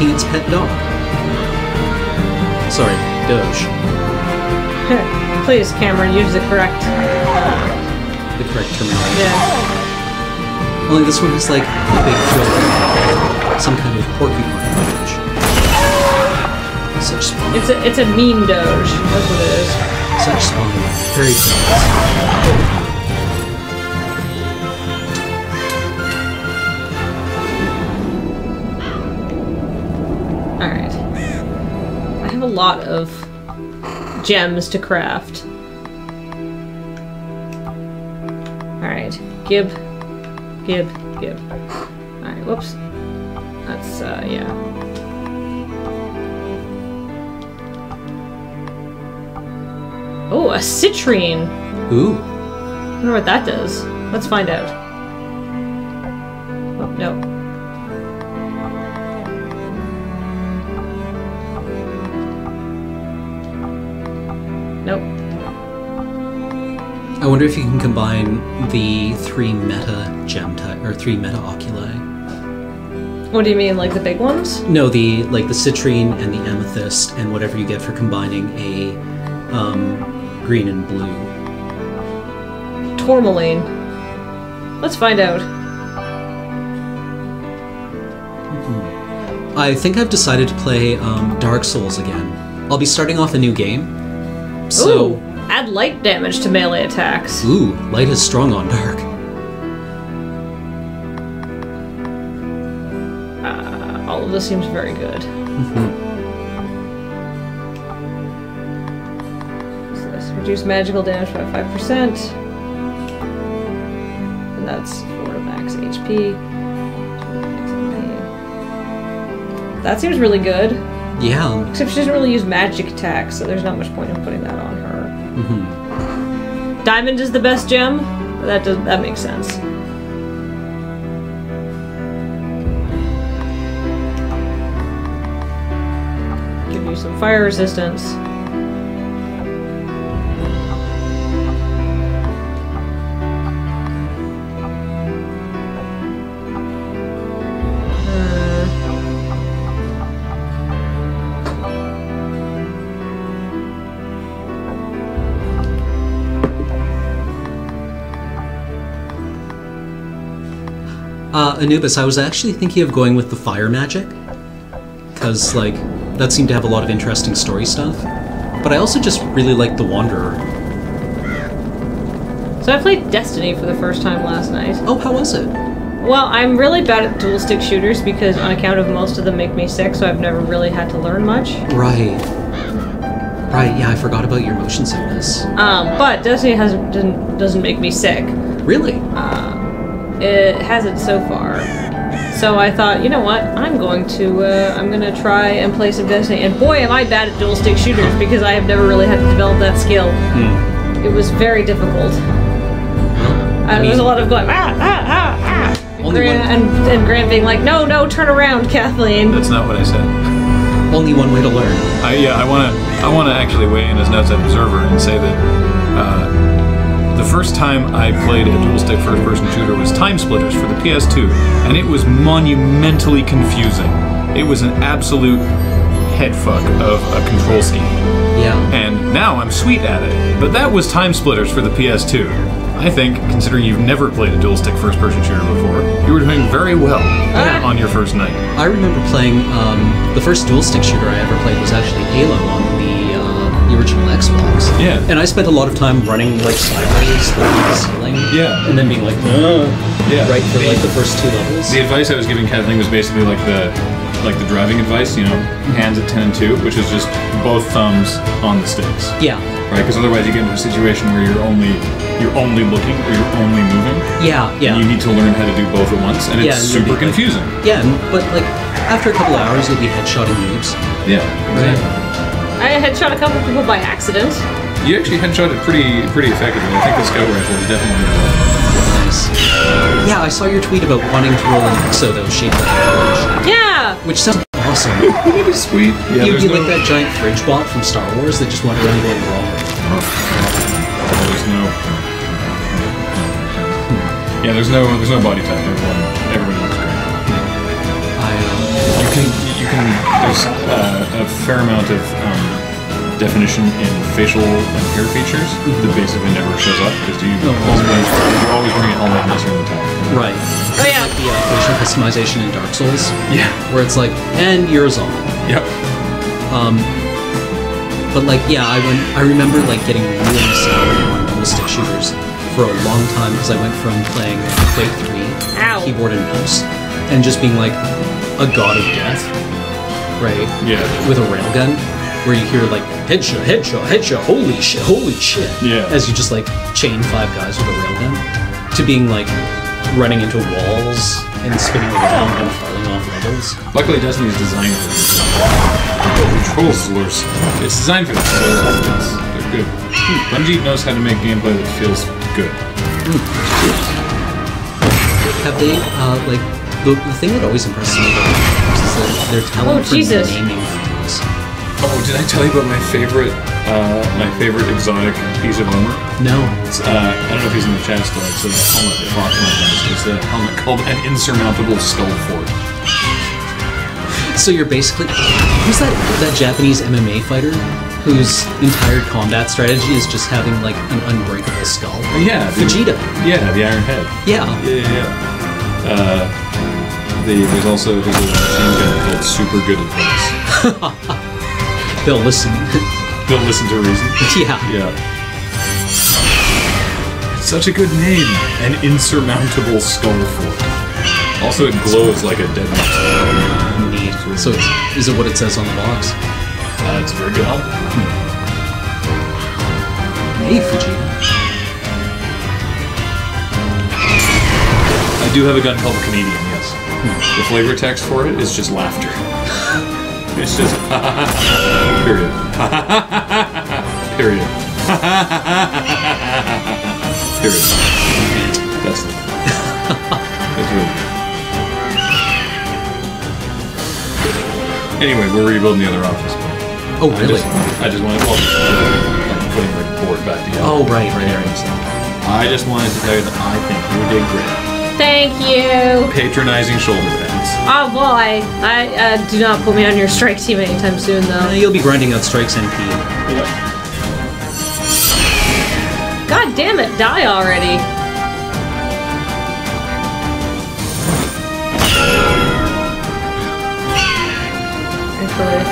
walking its pet dog. Sorry, Doge. Please, Cameron, use the correct. The correct terminology. Yeah. Only this one is like a big throat. Some kind of porcupine doge. Such spine. It's a it's a mean doge. That's what it is. Such spine. Very famous. Lot of gems to craft. Alright. Gib. Gib. Gib. Alright, whoops. That's, uh, yeah. Oh, a citrine! Ooh. I wonder what that does. Let's find out. Wonder if you can combine the three meta gem type or three meta oculi What do you mean, like the big ones? No, the like the citrine and the amethyst and whatever you get for combining a um, green and blue. Tourmaline. Let's find out. I think I've decided to play um, Dark Souls again. I'll be starting off a new game. So, Ooh, add light damage to melee attacks. ooh, light is strong on dark. Uh, all of this seems very good. Mm-hmm. What's this? Reduce magical damage by 5%. And that's 4 to max HP. That seems really good. Yeah. Except she doesn't really use magic attacks, so there's not much point in putting that on her. hmm Diamond is the best gem? That does that makes sense. Give you some fire resistance. Anubis, I was actually thinking of going with the fire magic. Because, like, that seemed to have a lot of interesting story stuff. But I also just really like the Wanderer. So I played Destiny for the first time last night. Oh, how was it? Well, I'm really bad at dual stick shooters because on account of most of them make me sick, so I've never really had to learn much. Right. Right, yeah, I forgot about your motion sickness. Um, but Destiny has doesn't doesn't make me sick. Really? It hasn't so far. So I thought, you know what? I'm going to uh, I'm gonna try and play some Destiny. And boy, am I bad at dual stick shooters because I have never really had to develop that skill. Hmm. It was very difficult. Well, And there was a lot of going ah ah ah ah. And Only Grant, one- and, and Grant being like, no, no, turn around, Kathleen. That's not what I said. only one way to learn. I yeah, I wanna I wanna actually weigh in as an outside observer and say that uh, the first time I played a dual stick first person shooter was TimeSplitters for the PS2, and it was monumentally confusing. It was an absolute headfuck of a control scheme. Yeah. And now I'm sweet at it. But that was TimeSplitters for the PS2. I think, considering you've never played a dual stick first person shooter before, you were doing very well Ah. on your first night. I remember playing, um, the first dual stick shooter I ever played was actually Halo on the, uh, the original Xbox. Yeah. And I spent a lot of time running, like, sideways, the ceiling. Yeah. And then being like, uh, Yeah. right for, like, the first two levels. The advice I was giving Kathleen was basically like the like the driving advice, you know, hands at 10 and 2, which is just both thumbs on the sticks, Yeah. right? Because otherwise you get into a situation where you're only you're only looking or you're only moving. Yeah, yeah. And you need to learn how to do both at once, and it's Yeah, super like- confusing. Yeah, and- but, like, after a couple hours, you'll be headshotting noobs. Yeah, exactly. I headshot a couple people by accident. You actually headshot it pretty pretty effectively. I think the scout rifle is definitely Nice. Yeah, I saw your tweet about wanting to roll an EXO, though, shaped like a fridge. Yeah. Which sounds awesome. really sweet. Yeah, You'd be no, like that giant fridge bot from Star Wars that just went around going wrong. There's no. Yeah, there's no there's no body type. Everyone everyone looks great. I, um, You can you can there's uh, a fair amount of um, definition in facial and hair features that basically never shows up because you Oh, always, you always bring a helmet unless you're in the tower. right. Oh yeah. The uh, facial customization in Dark Souls, Yeah. where it's like, and you're a zombie. Yep. Um, but like, yeah, I went. I remember like getting really sour on dual stick shooters for a long time because I went from playing Quake Three, Ow. keyboard and mouse, and just being like a god of death, right? Yeah. With a railgun, where you hear like headshot, headshot, headshot, holy shit, holy shit. Yeah. As you just like chain five guys with a railgun, to being like running into walls and spinning around and falling off levels. Luckily, Destiny is designed for this. The controllers. It's designed for this. So it's, they're good. Bungie knows how to make gameplay that feels good. Have they, uh, like, the, the thing that always impresses me about games is that their talent Oh, for Jesus. naming things. Oh, did I tell you about my favorite, uh, my favorite exotic piece of armor? No. It's, uh, I don't know if he's in the chat still. It's a helmet. Fox might know. It's a helmet called an insurmountable skull fort. So you're basically who's that that Japanese MMA fighter whose entire combat strategy is just having like an unbreakable skull? Yeah, the- Vegeta. Yeah, the Iron Head. Yeah. Yeah, yeah, yeah. Uh, the, there's also there's a machine gun called Super Good Advice. They'll listen. They'll listen to reason. yeah. Yeah. Such a good name. An insurmountable skull fort. Also, it glows like a dead mouse. Neat. So is it what it says on the box? Uh, it's very good helmet. Hey, Vegeta. I do have a gun called yes. The flavor text for it is just laughter. it's just period. period. period. That's the. That's really good. Anyway, we're rebuilding the other office. Oh, I really? just, I just wanted, well, like putting the board back together. Oh, right, right, There right. I just wanted to tell you that I think you did great. Thank you. Patronizing shoulder pads. Oh boy, I uh, do not put me on your strike team anytime soon, Uh, though. you'll be grinding out strikes NP. God damn it, die already. Actually.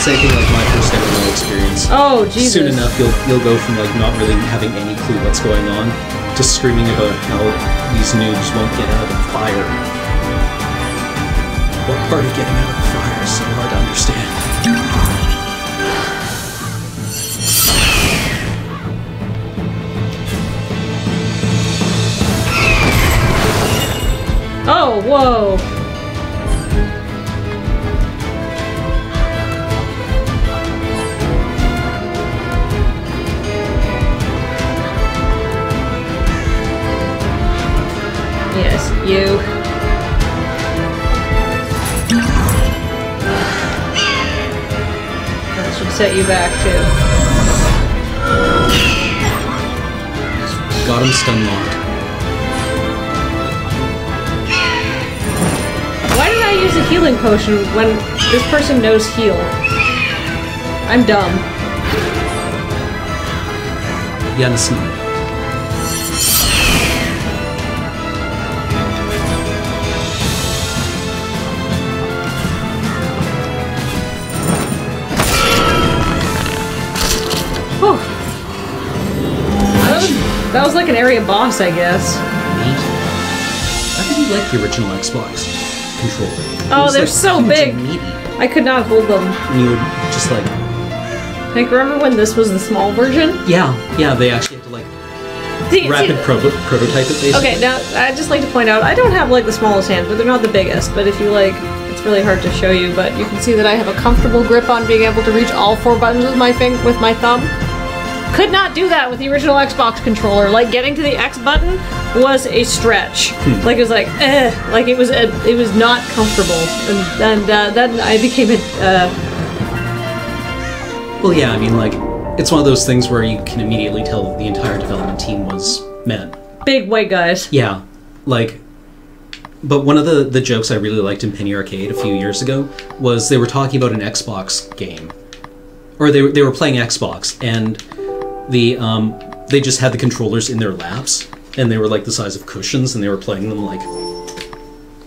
Same thing like my first MMO experience. Oh Jesus. Soon enough, you'll you'll go from like not really having any clue what's going on to screaming about how these noobs won't get out of the fire. What part of getting out of the fire is so hard to understand? Oh, whoa. You. That should set you back too. Got him stun locked. Why did I use a healing potion when this person knows heal? I'm dumb. Whew. That was like an area boss, I guess. Neat. I you like the original Xbox controller. Oh, they're like, so big. meaty. I could not hold them. And you would just like, Like, remember when this was the small version? yeah, yeah, they actually had to like See- rapid see- pro- prototype it basically. Okay, now I'd just like to point out I don't have like the smallest hands, but they're not the biggest. But if you like, it's really hard to show you. But you can see that I have a comfortable grip on being able to reach all four buttons with my fing with my thumb. Could not do that with the original Xbox controller. Like getting to the X button was a stretch. Like it was like, eh, like it was a, it was not comfortable. And, and uh, then I became a uh, Well, yeah, I mean, like, it's one of those things where you can immediately tell the entire development team was men. big white guys. Yeah, like, but one of the, the jokes I really liked in Penny Arcade a few years ago was they were talking about an Xbox game. Or they, were- they were playing Xbox, and the um, they just had the controllers in their laps, and they were like the size of cushions, and they were playing them like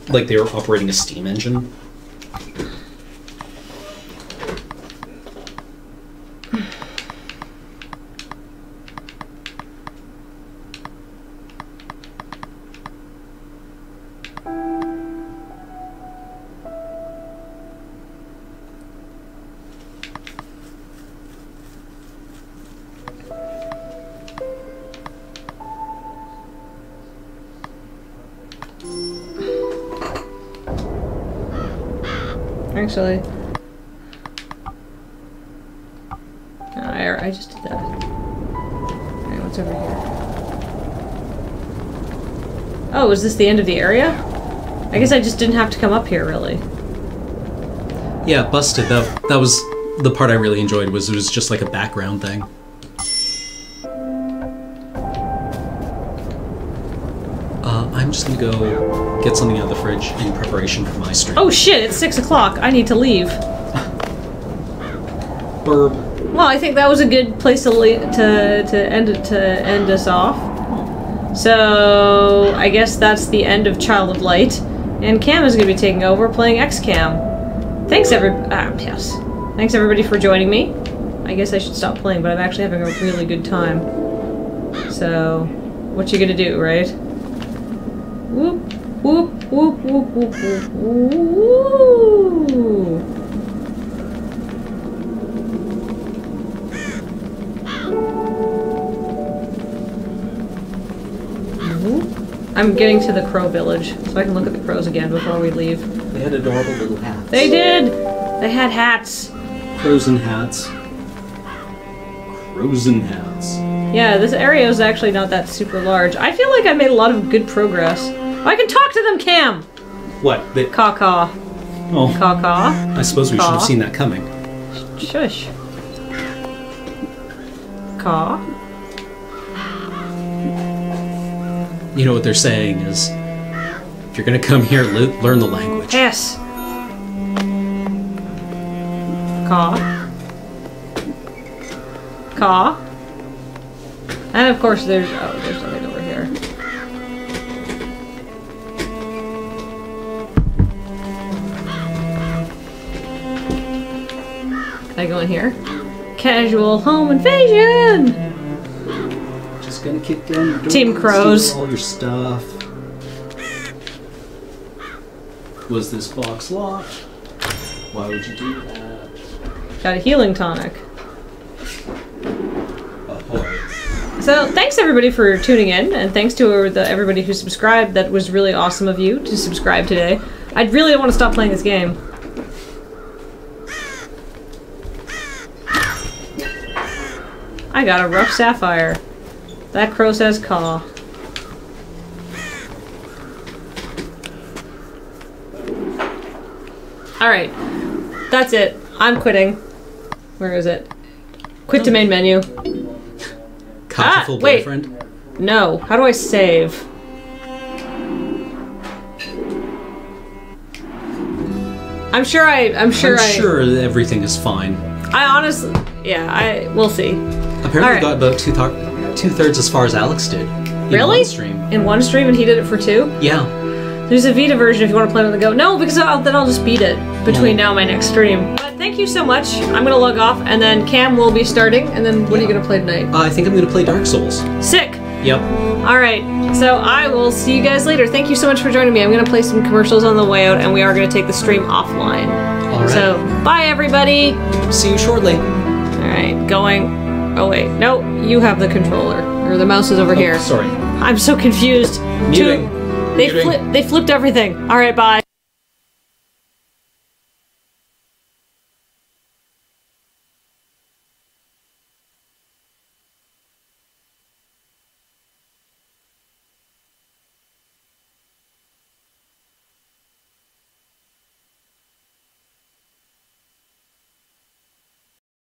like they were operating a steam engine. Actually. I, I just did that. Alright, what's over here? Oh, is this the end of the area? I guess I just didn't have to come up here, really. Yeah, busted. That that was the part I really enjoyed. Was it was just like a background thing. Uh, I'm just gonna go get something out of the fridge in preparation for my stream. Oh shit! It's six o'clock. I need to leave. Burp. Well, I think that was a good place to le- to to end it to end us off. So I guess that's the end of Child of Light, and Cam is going to be taking over playing XCOM. Thanks every ah, yes, thanks everybody for joining me. I guess I should stop playing, but I'm actually having a really good time. So, what you gonna do, right? Whoop whoop whoop whoop. I'm getting to the crow village, so I can look at the crows again before we leave. They had adorable little hats. They did! They had hats. Crows and hats. Crows and hats. Yeah, this area is actually not that super large. I feel like I made a lot of good progress. I can talk to them, Cam! What? They, Caw-caw. oh, Caw-caw. I suppose we should have seen that coming. Shush. Caw. You know what they're saying is, if you're gonna come here, le- learn the language. Yes. Caw. Caw. And of course there's oh there's nothing I go in here? Casual home invasion! Just gonna kick down your door. Team Crows. All your stuff. Was this box locked? Why would you do that? Got a healing tonic. Oh, so thanks everybody for tuning in, and thanks to the, everybody who subscribed. That was really awesome of you to subscribe today. I really don't want to stop playing this game. I got a rough sapphire. That crow says caw. Alright. That's it. I'm quitting. Where is it? Quit to main menu. Ah, wait. boyfriend? No. How do I save? I'm sure I. I'm sure I'm I. sure that everything is fine. I honestly. Yeah. I. We'll see. Apparently Alright. got about two, thir- two thirds as far as Alex did. in Really? one stream. In one stream, and he did it for two. Yeah. There's a Vita version if you want to play on the go. No, because I'll, then I'll just beat it between Oh. now and my next stream. But thank you so much. I'm gonna log off, and then Cam will be starting. And then what are you gonna play tonight? Uh, I think I'm gonna play Dark Souls. Sick. Yep. All right. So I will see you guys later. Thank you so much for joining me. I'm gonna play some commercials on the way out, and we are gonna take the stream offline. Alright. So bye, everybody. See you shortly. All right, going. Oh wait, no, you have the controller, or the mouse is over Oh, here. Sorry. I'm so confused. Muting. Two- They flipped. They flipped everything. All right, bye.